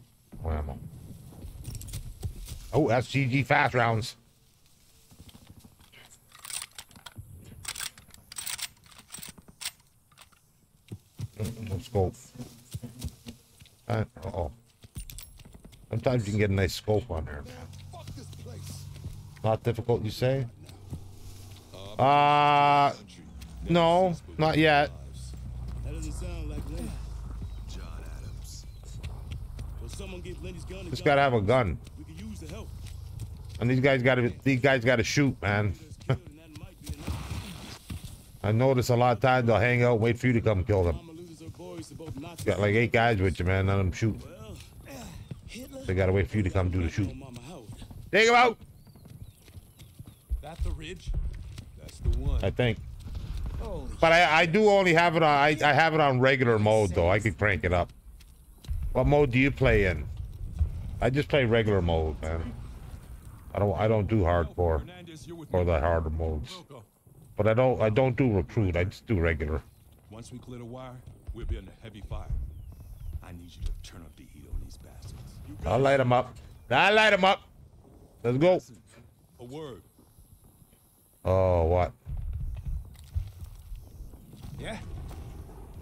Speaker 1: Oh, that's GG fast rounds. Mm, scope. Uh oh. Sometimes you can get a nice scope on there, man. Not difficult, you say? Uh, no, not yet.
Speaker 2: That doesn't sound like Lenny.
Speaker 5: John Adams.
Speaker 2: Well, someone give Lenny's gun to
Speaker 1: Just gotta have a gun.
Speaker 2: We could use the help.
Speaker 1: And these guys gotta, these guys gotta shoot, man.
Speaker 2: That's good, and that might be enough.
Speaker 1: I notice a lot of times they'll hang out, wait for you to come kill them.
Speaker 2: Mama loses her boys to both Nazis.
Speaker 1: Got like eight guys with you, man. None of them shoot. They gotta wait for you to come do the shoot.
Speaker 2: on
Speaker 1: Take him out.
Speaker 5: That the ridge? That's the one.
Speaker 1: I think. But I, I do only have it on. I, I have it on regular mode though. I could crank it up. What mode do you play in? I just play regular mode, man. I don't. I don't do hardcore
Speaker 5: Hernandez, you're with
Speaker 1: or the harder modes. But I don't. I don't do recruit. I just do regular.
Speaker 5: Once we clear the wire, we'll be under heavy fire. I need you to turn up the heat on these bastards.
Speaker 1: I'll light them up. I'll light them up. Let's go.
Speaker 5: A word.
Speaker 1: Oh, what?
Speaker 6: Yeah?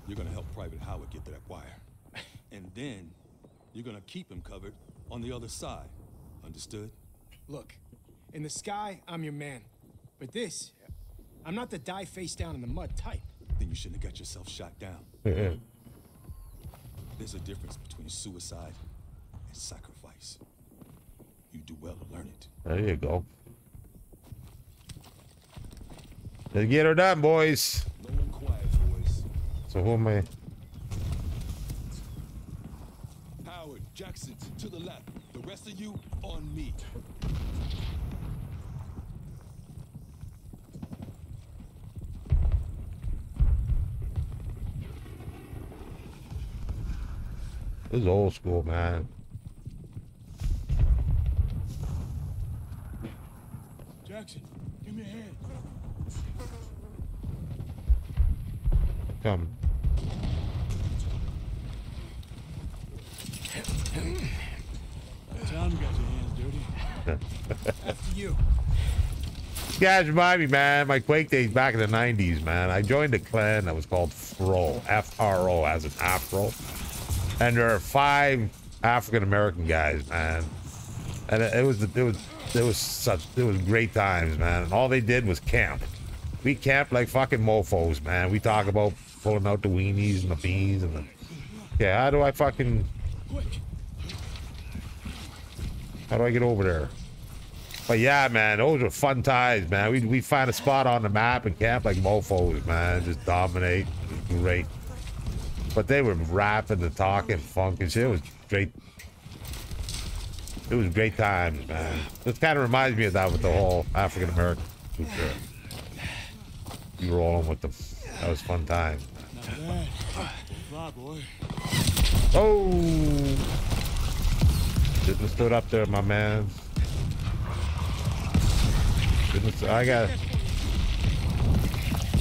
Speaker 5: You're gonna help Private Howard get to that wire. And then you're gonna keep him covered on the other side. Understood?
Speaker 6: Look, in the sky, I'm your man. But this, I'm not the die face down in the mud type.
Speaker 5: Then you shouldn't have got yourself shot down. There's a difference between suicide and sacrifice. You do well to learn it.
Speaker 1: There you go. Let's get her done, boys.
Speaker 5: Low and quiet, boys.
Speaker 1: So who am I?
Speaker 5: Howard, Jackson, to the left. The rest of you on me.
Speaker 1: This is old school, man.
Speaker 2: Jackson, give me a hand.
Speaker 1: Come.
Speaker 2: Tom got your hands dirty.
Speaker 4: After you.
Speaker 1: Guys remind me, man, my Quake days back in the 90s, man. I joined a clan that was called FRO, F-R-O, as an Afro. And there are five African American guys, man. And it, it was, it was, it was such, it was great times, man. And all they did was camp. We camped like fucking mofos, man. We talk about pulling out the weenies and the beans and the, yeah, how do I fucking,
Speaker 2: Quick.
Speaker 1: How do I get over there? But yeah, man, those were fun times, man. We we find a spot on the map and camp like mofos, man. Just dominate. It was great. But they were rapping and talking funk and shit. It was great. It was great times, man. This kind of reminds me of that with the whole African American. You were rolling with them. That was fun times.
Speaker 2: Not bad. Fly, boy.
Speaker 1: Oh! Shouldn't have stood up there, my man. Shouldn't have- I got.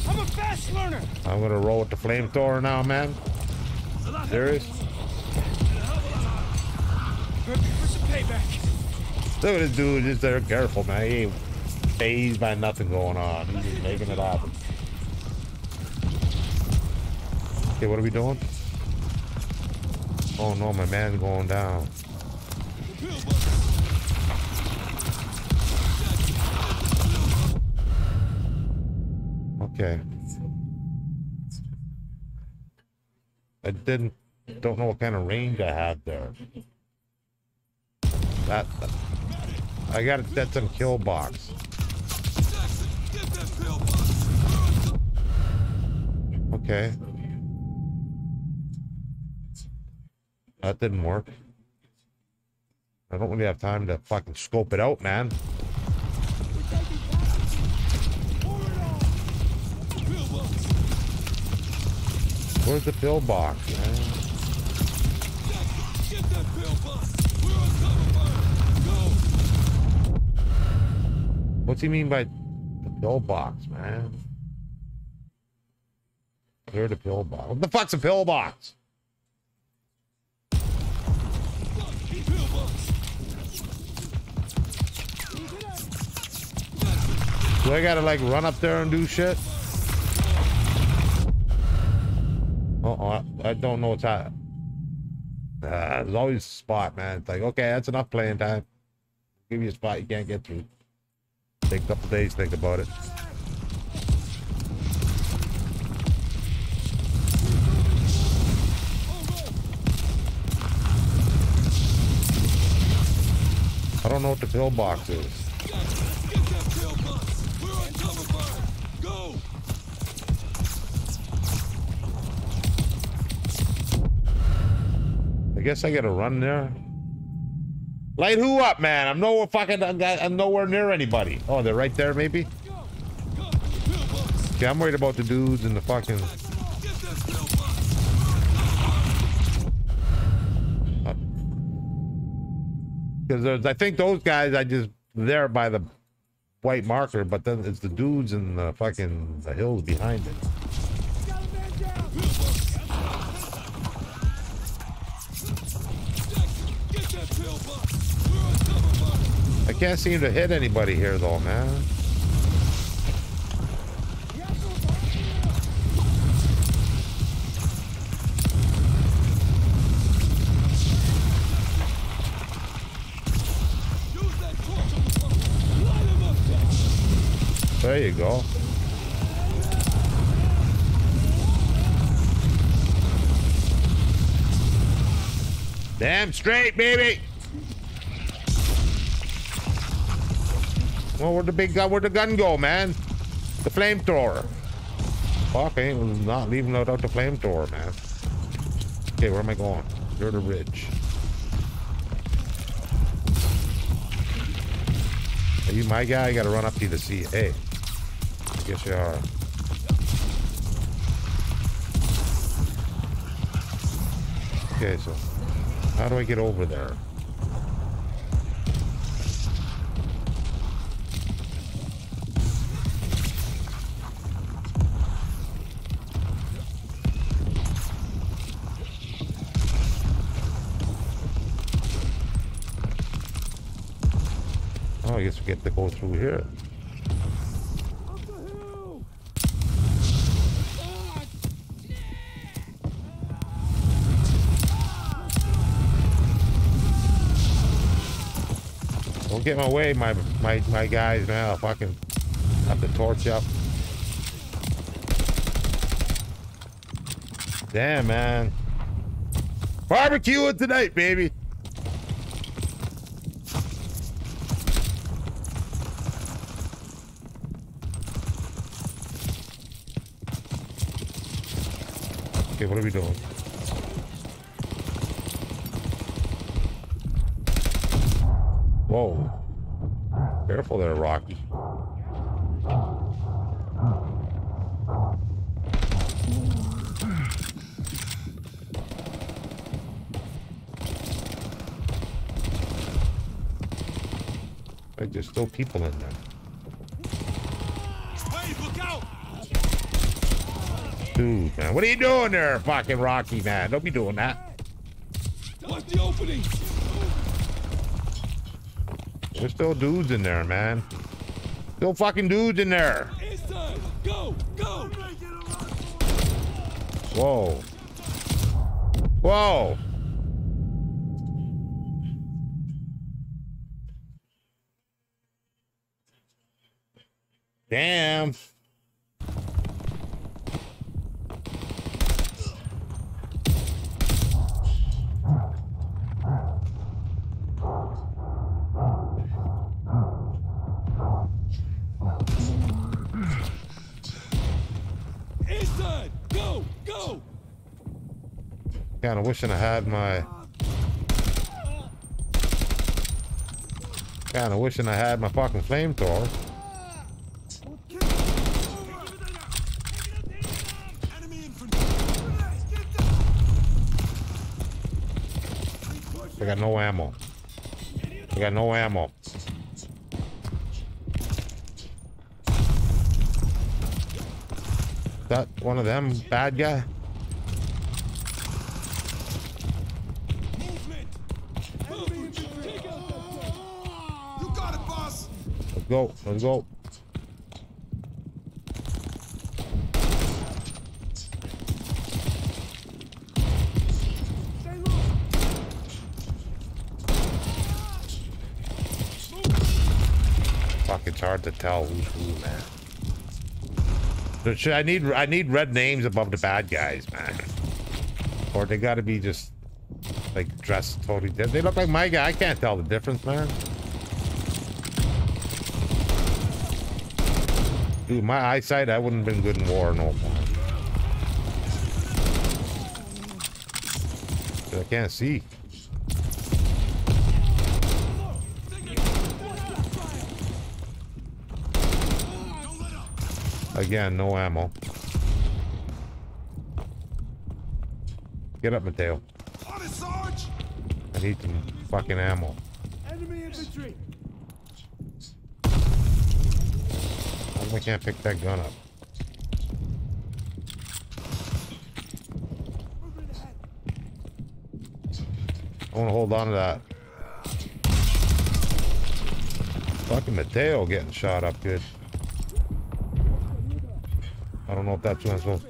Speaker 6: I'm a fast learner.
Speaker 1: I'm gonna roll with the flamethrower now, man. Serious? Look at this dude just there. Careful, man. He ain't phased by nothing going on. He's just making it happen. Okay, what are we doing? Oh no, my man's going down. Okay. I didn't don't know what kind of range I have there. That, I got it. that's some kill box. Okay. That didn't work. I don't really have time to fucking scope it out, man. Where's the pill box, man? What's he mean by the pill box, man? Clear the pill box. What the fuck's a pill Do I gotta like run up there and do shit? Uh oh, I, I don't know what's that. Uh, there's always a spot, man. It's like, okay, that's enough playing time. Give you a spot you can't get through. Take a couple days, think about it. I don't know what the pillbox is. Guess I gotta run there. Light who up, man? I'm nowhere fucking. I'm nowhere near anybody. Oh, they're right there, maybe. Okay, I'm worried about the dudes in the fucking. Because there's, I think those guys, I just there by the white marker, but then it's the dudes in the fucking the hills behind it. Can't seem to hit anybody here though, man. There you go. Damn straight, baby. Well, where'd the big gun? Where'd the gun go, man? The flamethrower. Fuck, I ain't not leaving without the flamethrower, man. Okay, where am I going? You're the ridge. Are you my guy? I gotta run up to you to see. Hey, I guess you are. Okay, so how do I get over there? I guess we get to go through here. Don't get in my way, my my my guys, man. I'll fucking have the torch up. Damn, man. Barbecue it tonight, baby. What are we doing? Whoa. Careful there, Rocky. There's still people in there. Dude, man. What are you doing there, fucking Rocky, man? Don't be doing that.
Speaker 5: What's the opening!
Speaker 1: There's still dudes in there, man. Still fucking dudes in there.
Speaker 5: Inside! Go! Go!
Speaker 1: Whoa. Whoa. Damn.
Speaker 5: Inside! Go! Go!
Speaker 1: Kind of wishing I had my. Kind of wishing I had my fucking flamethrower. I got no ammo. I got no ammo. That one of them bad guy? Go. Let's go. Fuck, it's hard to tell who's who, man. Should- I need I need red names above the bad guys, man. Or they gotta be just like dressed totally different. They look like my guy. I can't tell the difference, man. Dude, my eyesight, I wouldn't have been good in war no more. I can't see. Again, no ammo. Get up, Mateo.
Speaker 2: On it, Sarge!
Speaker 1: I need some fucking ammo.
Speaker 2: Enemy infantry!
Speaker 1: I can't pick that gun up? I want to hold on to that. Fucking Mateo getting shot up good. I don't know if that's what I'm supposed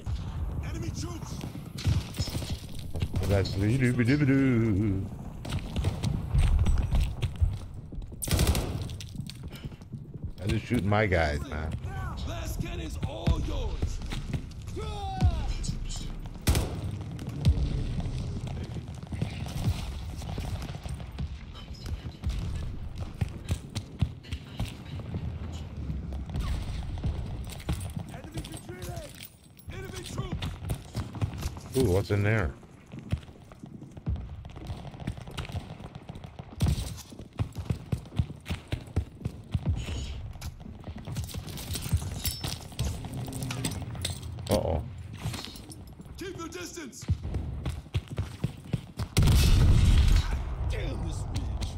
Speaker 2: Enemy troops!
Speaker 1: That's doo I just shooting my guys, man. What's in there? Uh-oh.
Speaker 5: Keep your distance!
Speaker 2: Damn this ridge.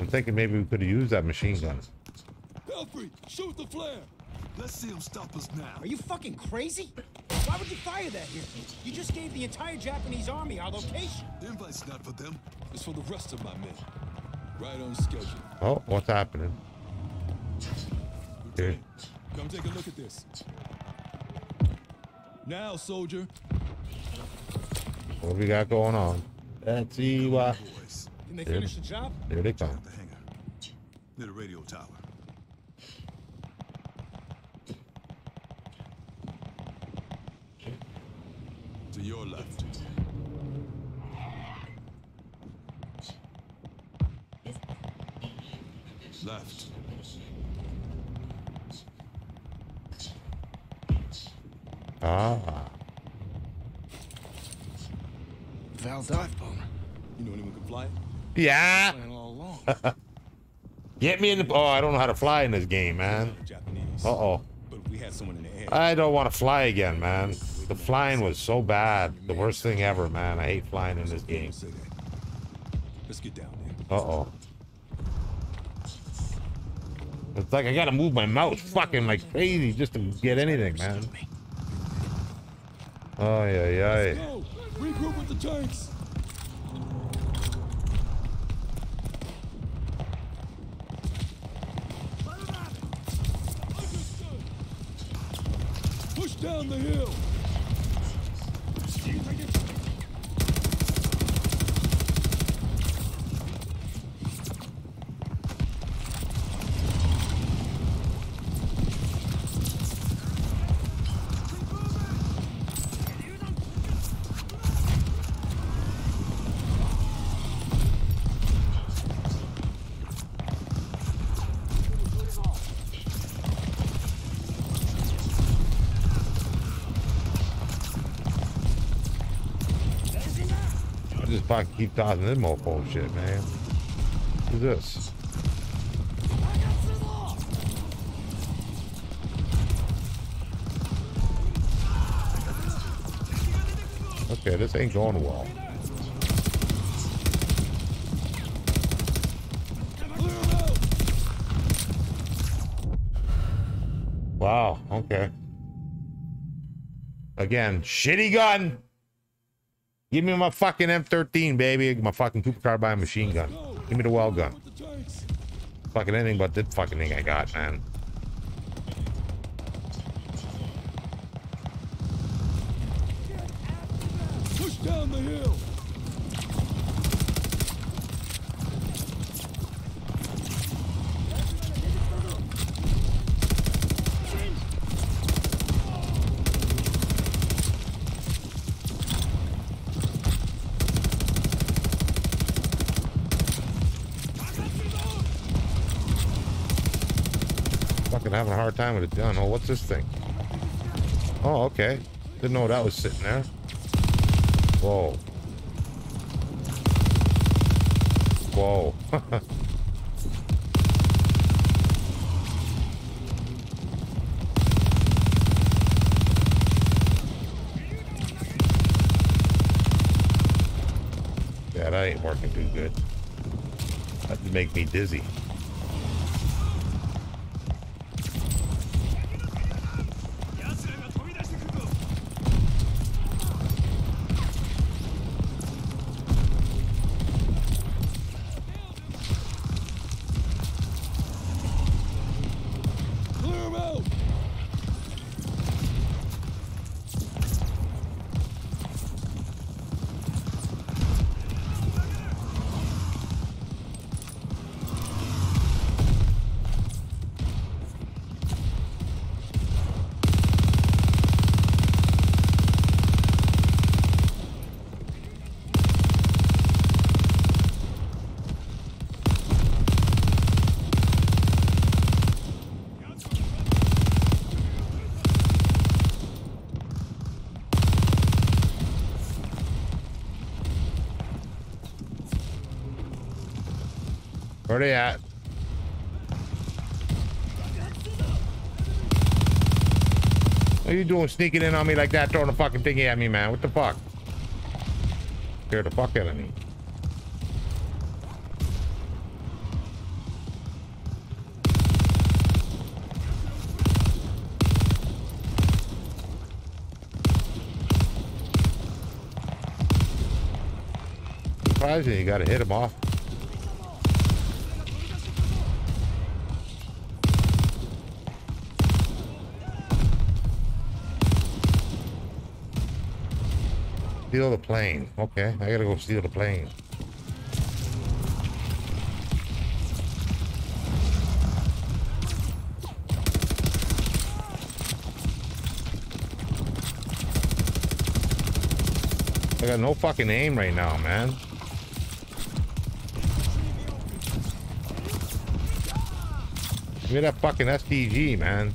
Speaker 1: I'm thinking maybe we could have used that machine gun.
Speaker 5: Pelfrey, shoot the flare!
Speaker 2: Let's see him stop us now.
Speaker 6: Are you fucking crazy? Why would you fire that here? You just gave the entire Japanese army our location.
Speaker 2: The invite's not for them.
Speaker 5: It's for the rest of my men. Right on schedule.
Speaker 1: Oh, what's happening? Okay.
Speaker 5: Come take a look at this. Now, soldier.
Speaker 1: What we got going on? Let's see what.
Speaker 2: Boys,
Speaker 6: Can they finish the job?
Speaker 1: There they come.
Speaker 2: at the hangar. Near the radio tower.
Speaker 5: To your left. Left.
Speaker 1: Ah.
Speaker 6: Val Darthbone.
Speaker 5: You know anyone can fly it?
Speaker 1: Yeah.
Speaker 6: Plan all along.
Speaker 1: Get me in the. Oh, I don't know how to fly in this game, man. Uh oh.
Speaker 5: But if we had someone in the air.
Speaker 1: I don't want to fly again, man. The flying was so bad. The worst thing ever, man. I hate flying in this game.
Speaker 5: Don't say that. Let's get down there.
Speaker 1: Uh oh. It's like I gotta move my mouse fucking like crazy just to get anything, man. Oh yeah, yeah.
Speaker 5: Regroup with the tanks! Push down the hill!
Speaker 1: Fucking keep tossing this mofo shit, man. Who's this? Okay, this ain't going well. Wow, okay. Again, shitty gun. Give me my fucking M13, baby. My fucking Cooper carbine machine gun. Give me the well gun. Fucking anything but this fucking thing I got, man.
Speaker 5: Push down the hill!
Speaker 1: Fucking it gun. Oh, what's this thing? Oh, okay. Didn't know that was sitting there. Whoa. Whoa. yeah, that ain't working too good. That'd make me dizzy. Where they at? What are you doing sneaking in on me like that, throwing a fucking thingy at me, man? What the fuck? Scared the fuck out of me. Surprising you gotta hit him off. Steal the plane. Okay, I gotta go steal the plane. I got no fucking aim right now, man. Give me that fucking STG, man.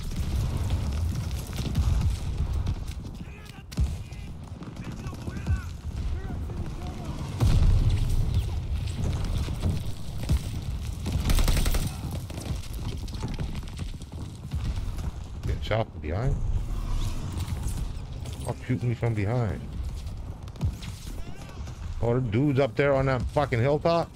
Speaker 1: Getting shot from behind? Fuck shooting me from behind. Oh, the dude's up there on that fucking hilltop?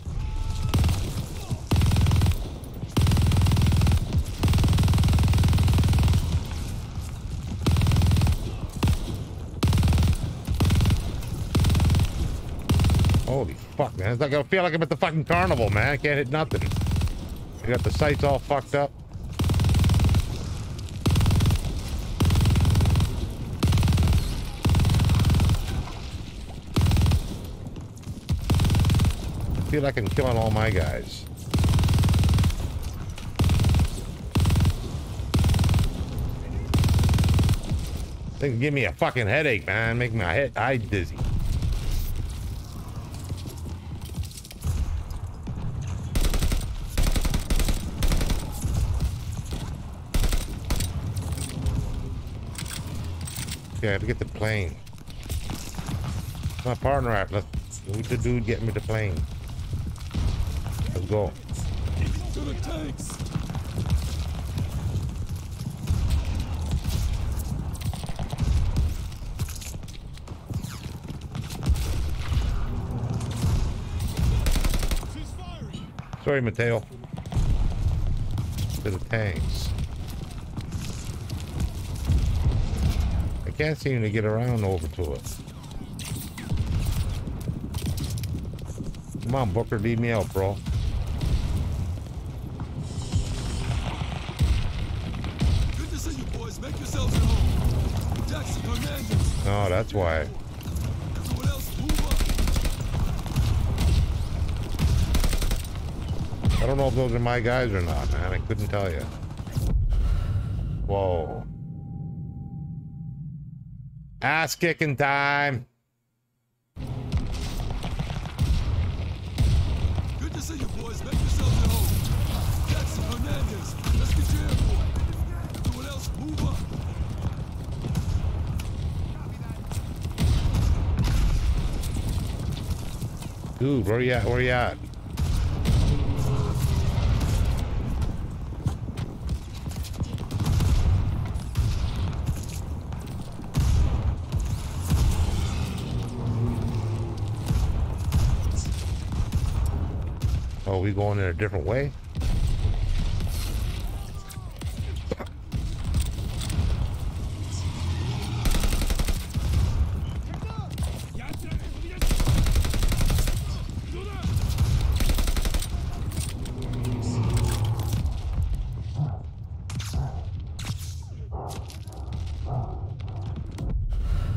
Speaker 1: Holy fuck, man. It's like I feel like I'm at the fucking carnival, man. I can't hit nothing. I got the sights all fucked up. Feel like I'm killing all my guys. Can give me a fucking headache, man. Make my head eye dizzy. Okay, I have to get the plane. My partner at. Let's the dude getting me the plane.
Speaker 5: Tanks!
Speaker 1: Sorry, Mateo. To the tanks. I can't seem to get around over to it. Come on, Booker, lead me out, bro. That's why. I don't know if those are my guys or not, man. I couldn't tell you. Whoa. Ass kicking time. Dude, where you at? Where you at? Oh, we going in a different way?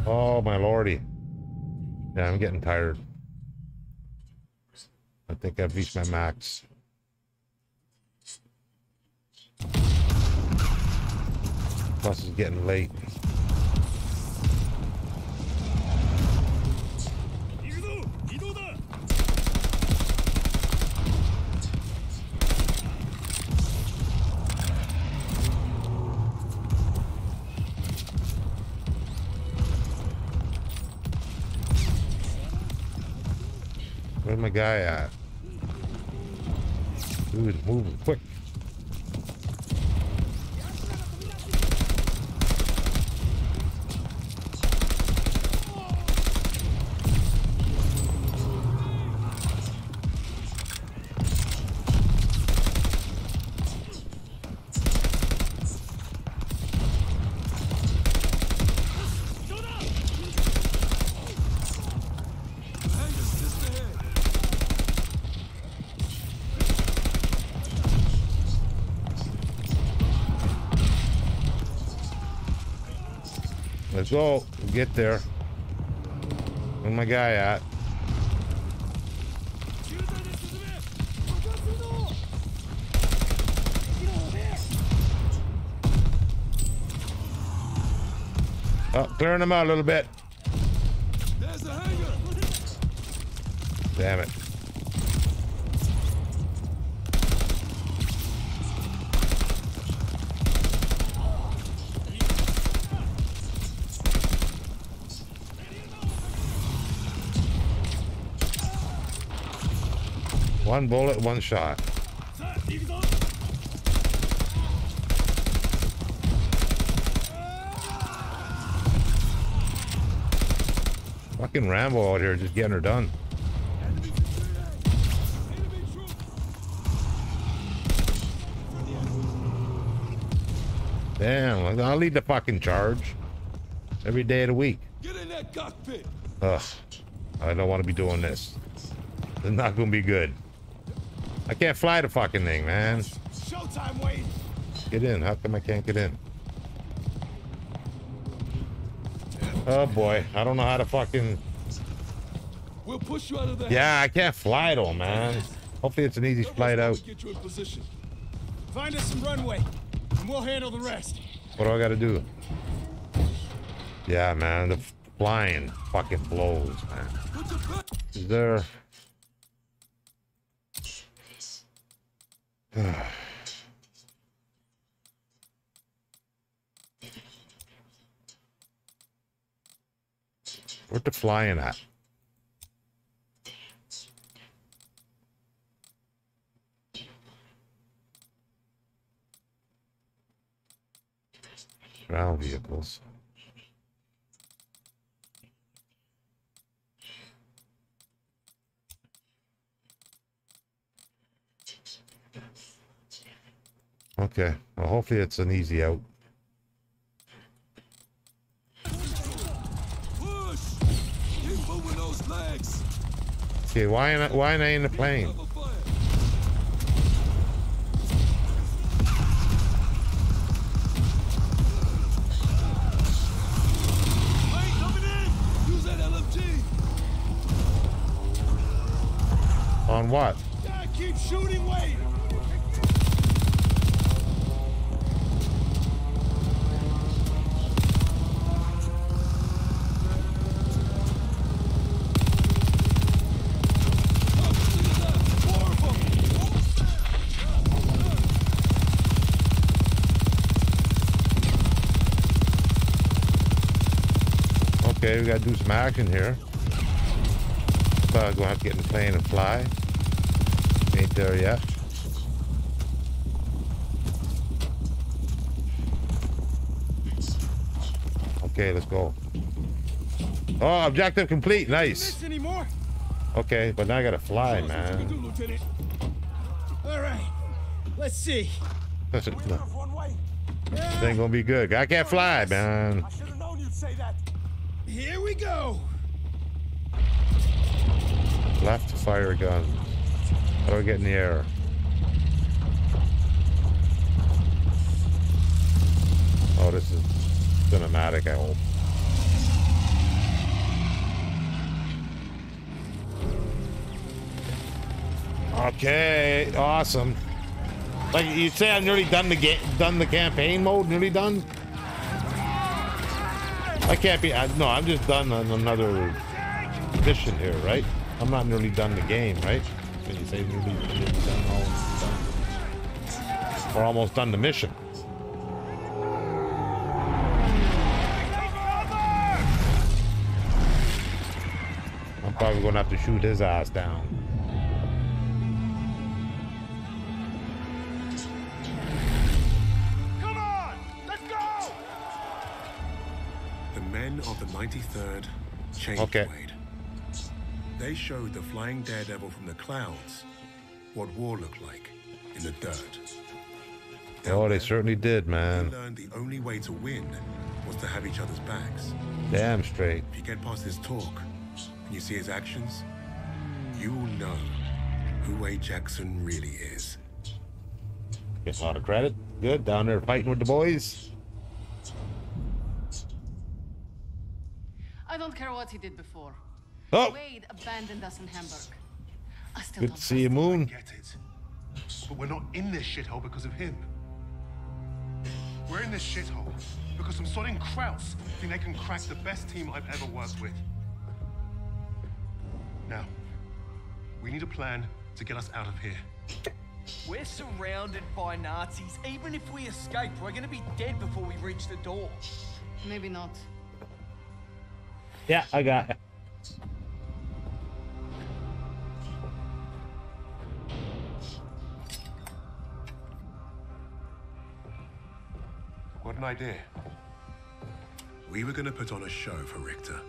Speaker 1: Oh, my lordy. Yeah, I'm getting tired. I think I've reached my max. Plus, it's getting late. My guy at? Dude, moving quick. Go. We'll get there. Where's my guy at? Oh, clearing them out a little bit. Damn it. One bullet, one shot. Fucking Rambo out here just getting her done. Damn, I'll lead the fucking charge. Every day of the week.
Speaker 5: Get in that cockpit.
Speaker 1: Ugh. I don't want to be doing this. It's not gonna be good. I can't fly the fucking thing, man.
Speaker 2: Showtime, Wade.
Speaker 1: Get in. How come I can't get in? Oh boy. I don't know how to fucking...
Speaker 5: We'll push you out of the
Speaker 1: Yeah, I can't fly though, man. Hopefully it's an easy flight out.
Speaker 5: Get you in position.
Speaker 6: Find us some runway, and we'll handle the rest.
Speaker 1: What do I gotta do? Yeah, man. The flying fucking blows, man.
Speaker 5: Put your back.
Speaker 1: Is there... Where's the flying at? Ground vehicles. Okay. Well, hopefully it's an easy out.
Speaker 5: Push. Keep moving those legs.
Speaker 1: Okay, why am I, why am I in the plane?
Speaker 5: Wait, coming in. Use that LMG.
Speaker 1: On what?
Speaker 2: Yeah, keep shooting, Wade.
Speaker 1: Okay, we gotta do some action here. But gonna have to get in the plane and fly. Ain't there yet. Okay, let's go. Oh, objective complete. Nice. Okay, but now I gotta fly, man.
Speaker 5: do,
Speaker 6: All right. Let's see.
Speaker 1: That's This ain't
Speaker 2: One way.
Speaker 1: gonna be good. I can't fly, man.
Speaker 2: I should have known you'd say that.
Speaker 6: Here we go.
Speaker 1: Left to fire a gun. How do I get in the air? Oh, this is cinematic, I hope. Okay, awesome. Like you say, I'm nearly done the game, done the campaign mode, nearly done. I can't be. I, no, I'm just done on another mission here, right? I'm not nearly done the game, right? When you say nearly, nearly done, almost done, almost done the mission. I'm probably gonna have to shoot his ass down.
Speaker 8: 93rd Change
Speaker 1: Okay.
Speaker 8: Blade. They showed the flying daredevil from the clouds what war looked like in the dirt.
Speaker 1: Oh, they certainly did, man.
Speaker 8: learned the only way to win was to have each other's backs.
Speaker 1: Damn straight.
Speaker 8: If you get past his talk and you see his actions, you will know who Wade Jackson really is.
Speaker 1: Gets a lot of credit. Good. Down there fighting with the boys.
Speaker 9: I don't care what he did before.
Speaker 1: Oh,
Speaker 9: Wade abandoned us in Hamburg. I still
Speaker 1: good
Speaker 9: don't
Speaker 1: to see you, Moon.
Speaker 8: Get it. But we're not in this shithole because of him. We're in this shithole because some sodding krauts think they can crack the best team I've ever worked with. Now, we need a plan to get us out of here.
Speaker 6: We're surrounded by Nazis. Even if we escape, we're gonna be dead before we reach the door.
Speaker 9: Maybe not.
Speaker 1: Yeah, I got it.
Speaker 8: Got an idea. We were going to put on a show for Richter.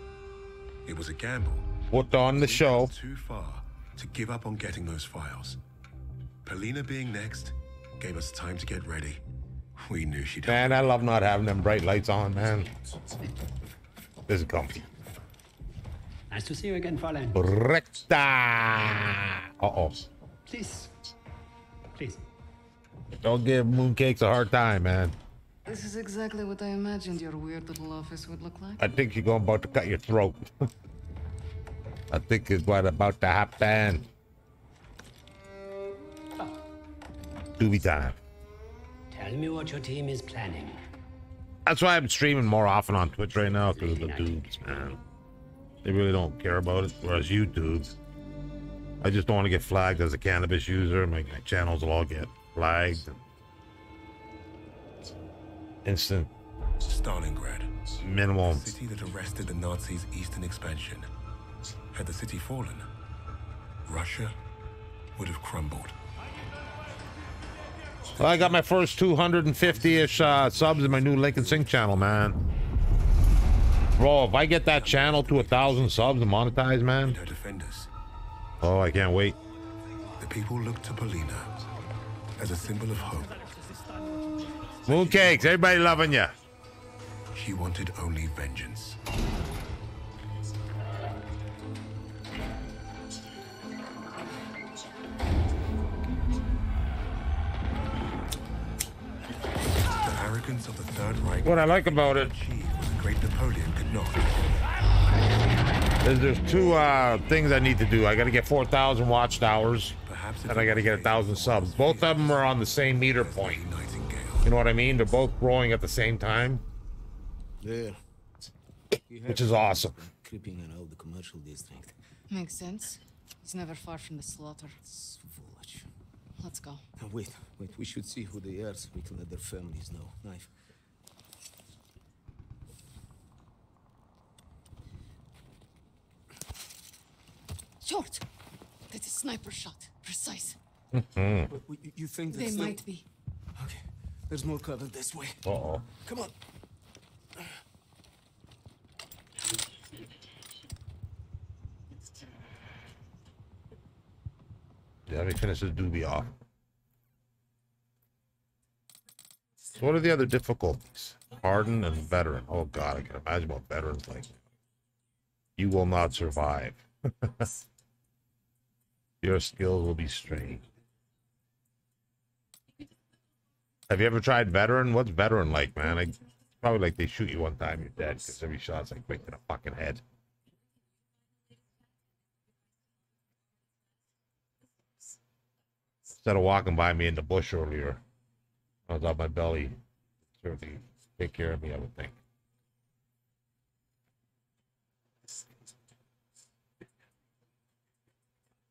Speaker 8: It was a gamble.
Speaker 1: Put on the show.
Speaker 8: Too far to give up on getting those files. Polina being next gave us time to get ready. We knew she'd.
Speaker 1: Man, I love not having them bright lights on, man. This is comfy.
Speaker 10: Nice to see you again, Fräulein.
Speaker 1: Recta. Uh oh.
Speaker 10: Please. Please.
Speaker 1: Don't give mooncakes a hard time, man.
Speaker 9: This is exactly what I imagined your weird little office would look like.
Speaker 1: I think you're going about to cut your throat. I think it's what about to happen. Doobie time.
Speaker 10: Tell me what your team is planning.
Speaker 1: That's why I'm streaming more often on Twitch right now because of the dudes, man. They really don't care about it. Whereas YouTube, I just don't want to get flagged as a cannabis user. My, my channels will all get flagged. Instant
Speaker 8: Stalingrad.
Speaker 1: minimum.
Speaker 8: The city that arrested the Nazis' eastern expansion. Had the city fallen, Russia would have crumbled.
Speaker 1: Well, I got my first 250-ish uh, subs in my new Lincoln Sync channel, man. Bro, if I get that channel to a thousand subs and monetize, man.
Speaker 8: Her defenders.
Speaker 1: Oh, I can't wait.
Speaker 8: The people looked to Polina as a symbol of hope.
Speaker 1: Mooncakes, everybody loving you.
Speaker 8: She wanted only vengeance. The arrogance of the Third Reich
Speaker 1: What I like about it
Speaker 8: achieved what the great Napoleon could not.
Speaker 1: is there's two uh, things I need to do. I got to get 4,000 watched hours,
Speaker 8: Perhaps
Speaker 1: and I got to get a thousand subs. Both of them are on the same meter point. You know what I mean? They're both growing at the same time,
Speaker 11: Yeah.
Speaker 1: which is awesome.
Speaker 11: Creeping around the commercial district.
Speaker 9: Makes sense. He's never far from the slaughter.
Speaker 11: It's foolish.
Speaker 9: Let's go.
Speaker 11: Now, wait, wait. We should see who they are so we can let their families know. Knife.
Speaker 9: Short! That is a sniper shot. Precise.
Speaker 11: Wait, wait, you- you think
Speaker 9: They
Speaker 11: that's
Speaker 9: might be.
Speaker 11: Okay. There's more cover this way.
Speaker 1: Uh oh.
Speaker 11: Come on.
Speaker 1: Yeah, let me finish this doobie off. So what are the other difficulties? Hardened and veteran. Oh god, I can imagine what veterans like. You will not survive. Your skills will be strained. Have you ever tried veteran? What's veteran like, man? I, probably like they shoot you one time, you're dead because every shot's like right to the fucking head. Instead of walking by me in the bush earlier, I was on my belly. Certainly take care of me, I would think.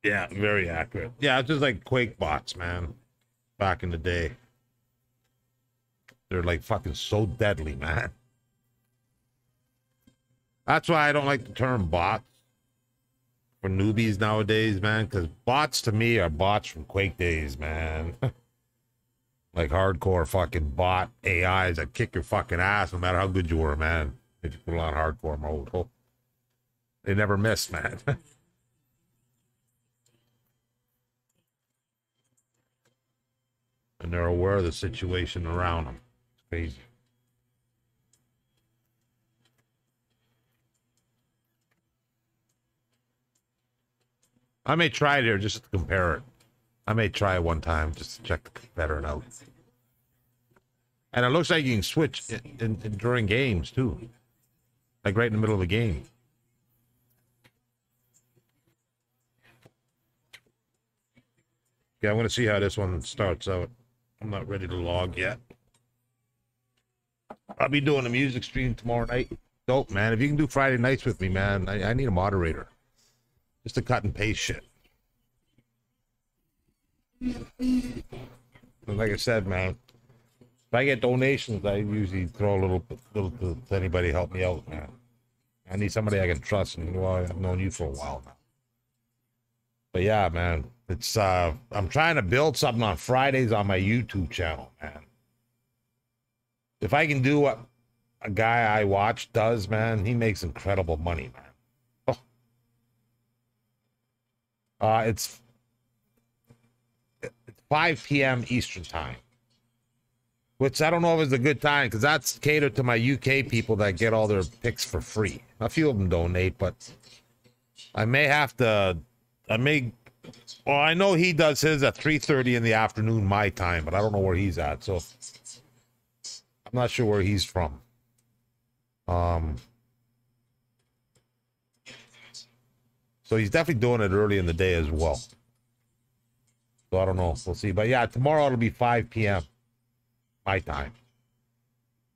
Speaker 1: Yeah, very accurate. Yeah, it's just like Quake bots, man. Back in the day. They're like fucking so deadly, man. That's why I don't like the term bots for newbies nowadays, man, because bots to me are bots from Quake days, man. like hardcore fucking bot AIs that kick your fucking ass no matter how good you were, man. They just put on hardcore mode. Oh. They never miss, man. and they're aware of the situation around them. It's crazy. I may try it here just to compare it. I may try it one time just to check the veteran out. And it looks like you can switch in, in, in during games too, like right in the middle of a game. Yeah, I'm gonna see how this one starts out. I'm not ready to log yet. I'll be doing a music stream tomorrow night. Dope, man. If you can do Friday nights with me, man, I, I need a moderator. Just to cut and paste shit. And like I said, man, if I get donations, I usually throw a little, little to, to anybody help me out, man. I need somebody I can trust, and well, I've known you for a while now. But yeah, man, it's uh, I'm trying to build something on Fridays on my YouTube channel, man. If I can do what a guy I watch does, man, he makes incredible money, man. Oh. Uh, it's it's 5 p.m. Eastern time, which I don't know if it's a good time because that's catered to my UK people that get all their picks for free. A few of them donate, but I may have to. I may. Well, I know he does his at 3:30 in the afternoon my time, but I don't know where he's at, so I'm not sure where he's from. Um. So he's definitely doing it early in the day as well. So I don't know. We'll see. But yeah, tomorrow it'll be 5 p.m. my time.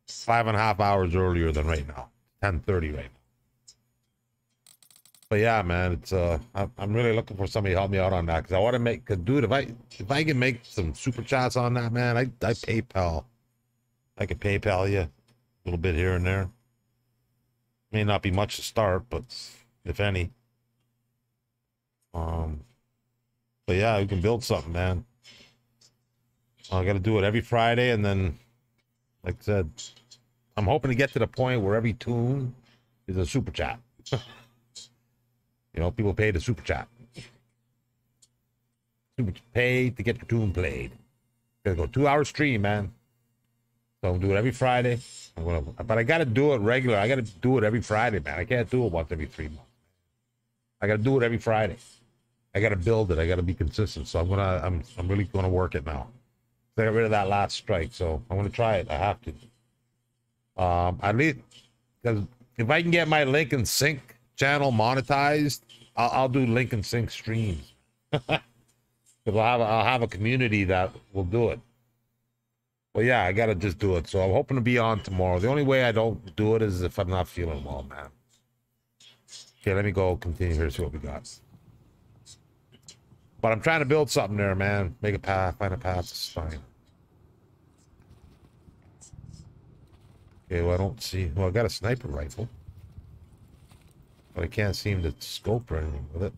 Speaker 1: Five and a half hours earlier than right now. 10:30 right now. But yeah, man, it's uh, I'm, really looking for somebody to help me out on that because I want to make. Cause dude, if I if I can make some super chats on that, man, I I PayPal. I can PayPal you a little bit here and there. May not be much to start, but if any. Um, but yeah, we can build something, man. I got to do it every Friday, and then, like I said, I'm hoping to get to the point where every tune is a super chat. you know, people pay to super chat. Super pay to get your tune played. Gotta go two hour stream, man. So I'm do it every Friday. Gonna, but I gotta do it regular. I gotta do it every Friday, man. I can't do it once every three months. I gotta do it every Friday. I got to build it. I got to be consistent. So I'm gonna, I'm, I'm really gonna work it now. I got rid of that last strike, so I'm gonna try it. I have to. Um, at least because if I can get my Lincoln Sync channel monetized, I'll, I'll do Lincoln Sync streams. Because I'll have, a, I'll have a community that will do it. Well, yeah, I gotta just do it. So I'm hoping to be on tomorrow. The only way I don't do it is if I'm not feeling well, man. Okay, let me go continue here. See what we got. But I'm trying to build something there, man. Make a path, find a path. It's fine. Okay, well, I don't see. Well, I got a sniper rifle. But I can't seem to scope or anything with it.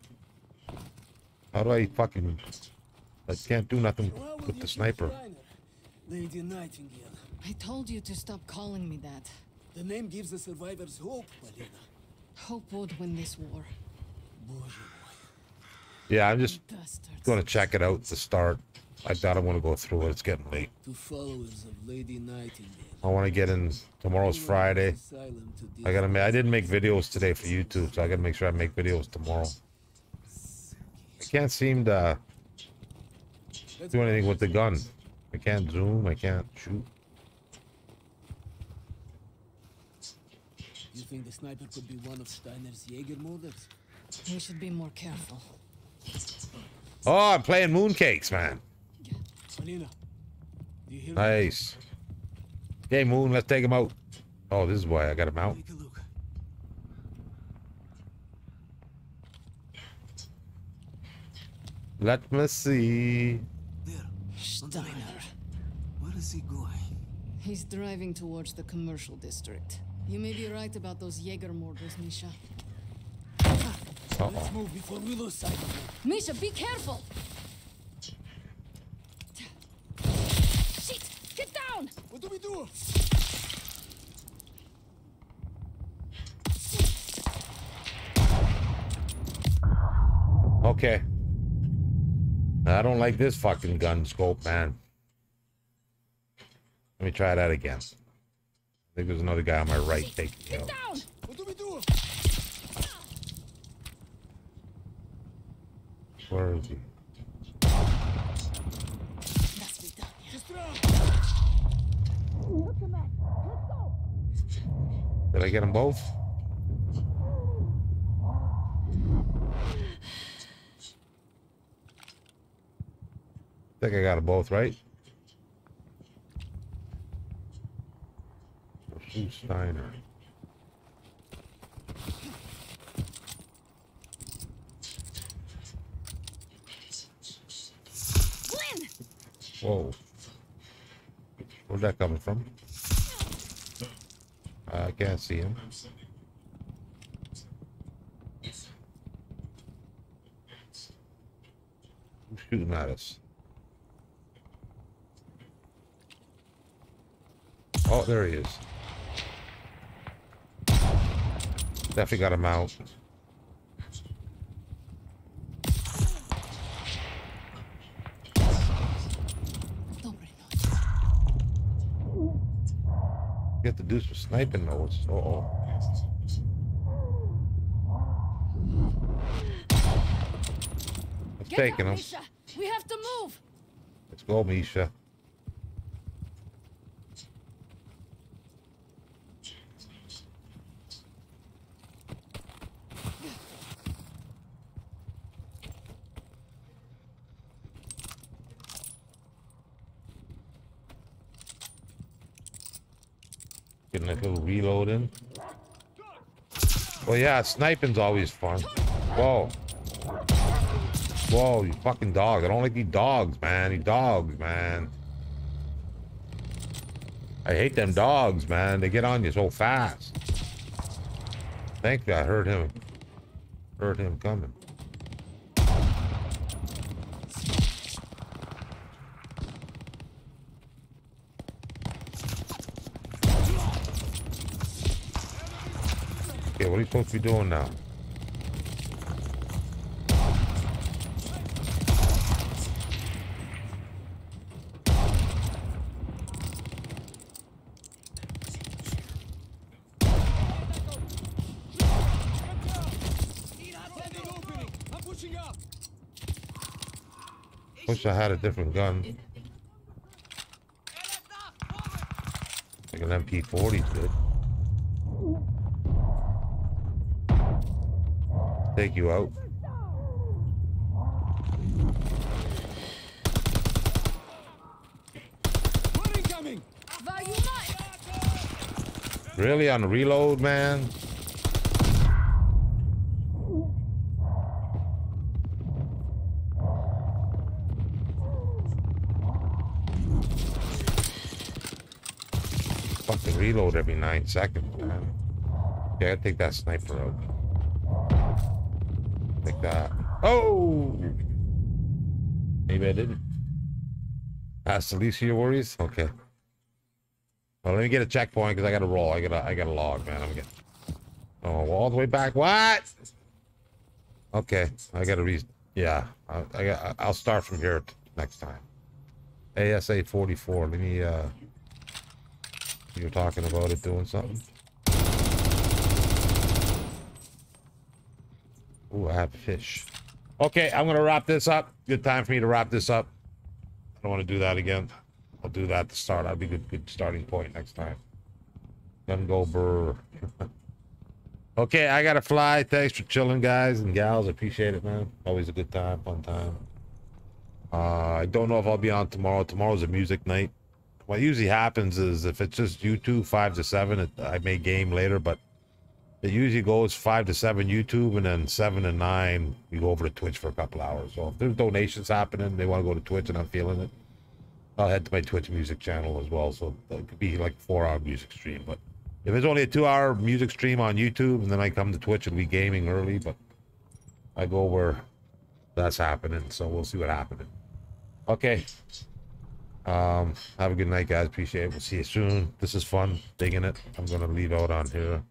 Speaker 1: How do I fucking... I can't do nothing with the sniper.
Speaker 2: Lady Nightingale.
Speaker 9: I told you to stop calling me that.
Speaker 2: The name gives the survivors hope, Malina.
Speaker 9: Hope would win this war.
Speaker 1: Oh yeah, I'm just going to check it out to start. I don't want to go through it. It's getting late.
Speaker 2: To followers of Lady Nightingale.
Speaker 1: I want to get in. Tomorrow's Friday. I gotta. ma- I didn't make videos today for YouTube, so I gotta make sure I make videos tomorrow. I can't seem to do anything with the gun. I can't zoom. I can't shoot.
Speaker 2: You think the sniper could be one of Steiner's Jaeger mortars?
Speaker 9: We should be more careful.
Speaker 1: Oh, I'm playing mooncakes, man.
Speaker 2: Malina, do you hear
Speaker 1: Nice. Okay, Moon, let's take him out. Oh, this is why I got him out. Let me see.
Speaker 9: Steiner.
Speaker 2: Where is he going?
Speaker 9: He's driving towards the commercial district. You may be right about those Jaeger mortars, Misha.
Speaker 1: Uh-oh.
Speaker 2: Let's move before we lose sight of him.
Speaker 9: Misha, be careful! down!
Speaker 2: What do we do?
Speaker 1: Okay. I don't like this fucking gun scope, man. Let me try that again. I think there's another guy on my right taking me out. Down.
Speaker 2: What do we do?
Speaker 1: Where is he? Did I get them both? I think I got them both, right? Steiner. Whoa. Where's that coming from? I can't see him. Who's shooting at us? Oh, there he is. Definitely got him out. You have to do some sniping though. It's, uh oh. Let's taking.
Speaker 9: Misha. We have to move.
Speaker 1: Let's go, Misha. Getting a little reload in. Well, yeah, sniping's always fun. Whoa. Whoa, you fucking dog. I don't like these dogs, man. These dogs, man. I hate them dogs, man. They get on you so fast. Thank you. I heard him. Heard him coming. Supposed to be doing now? Wish I had a different gun. Like an MP40 good. Take you out. Really on reload, man? Fucking reload every nine seconds, man. Yeah, I take that sniper out. Like that. Maybe I didn't. Of your worries? Okay. Well, let me get a checkpoint because I got to roll. I got to I got to log, man. I'm getting. Oh, all the way back. What? Okay, I got to re. Yeah, I, I. I'll start from here next time. ASA 44. Let me. uh You're talking about it doing something. Ooh, I have fish. Okay, I'm gonna wrap this up. Good time for me to wrap this up. I don't want to do that again. I'll do that to start. That'll be good, good starting point next time. Gun go burr. okay, I gotta fly. Thanks for chilling, guys and gals. Appreciate it, man. Always a good time, fun time. Uh, I don't know if I'll be on tomorrow. Tomorrow's a music night. What usually happens is if it's just you two, five to seven, it, I may game later, but it usually goes five to seven YouTube, and then seven to nine, we go over to Twitch for a couple hours. So if there's donations happening, they want to go to Twitch, and I'm feeling it, I'll head to my Twitch music channel as well. So it could be like a four-hour music stream. But if it's only a two-hour music stream on YouTube, and then I come to Twitch, it'll be gaming early. But I go where that's happening, so we'll see what happens. Okay. Um, have a good night, guys. Appreciate it. We'll see you soon. This is fun. Digging it. I'm gonna leave out on here.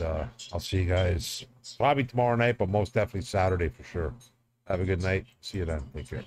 Speaker 1: Uh, I'll see you guys probably tomorrow night, but most definitely Saturday for sure. Have a good night. See you then. Take care.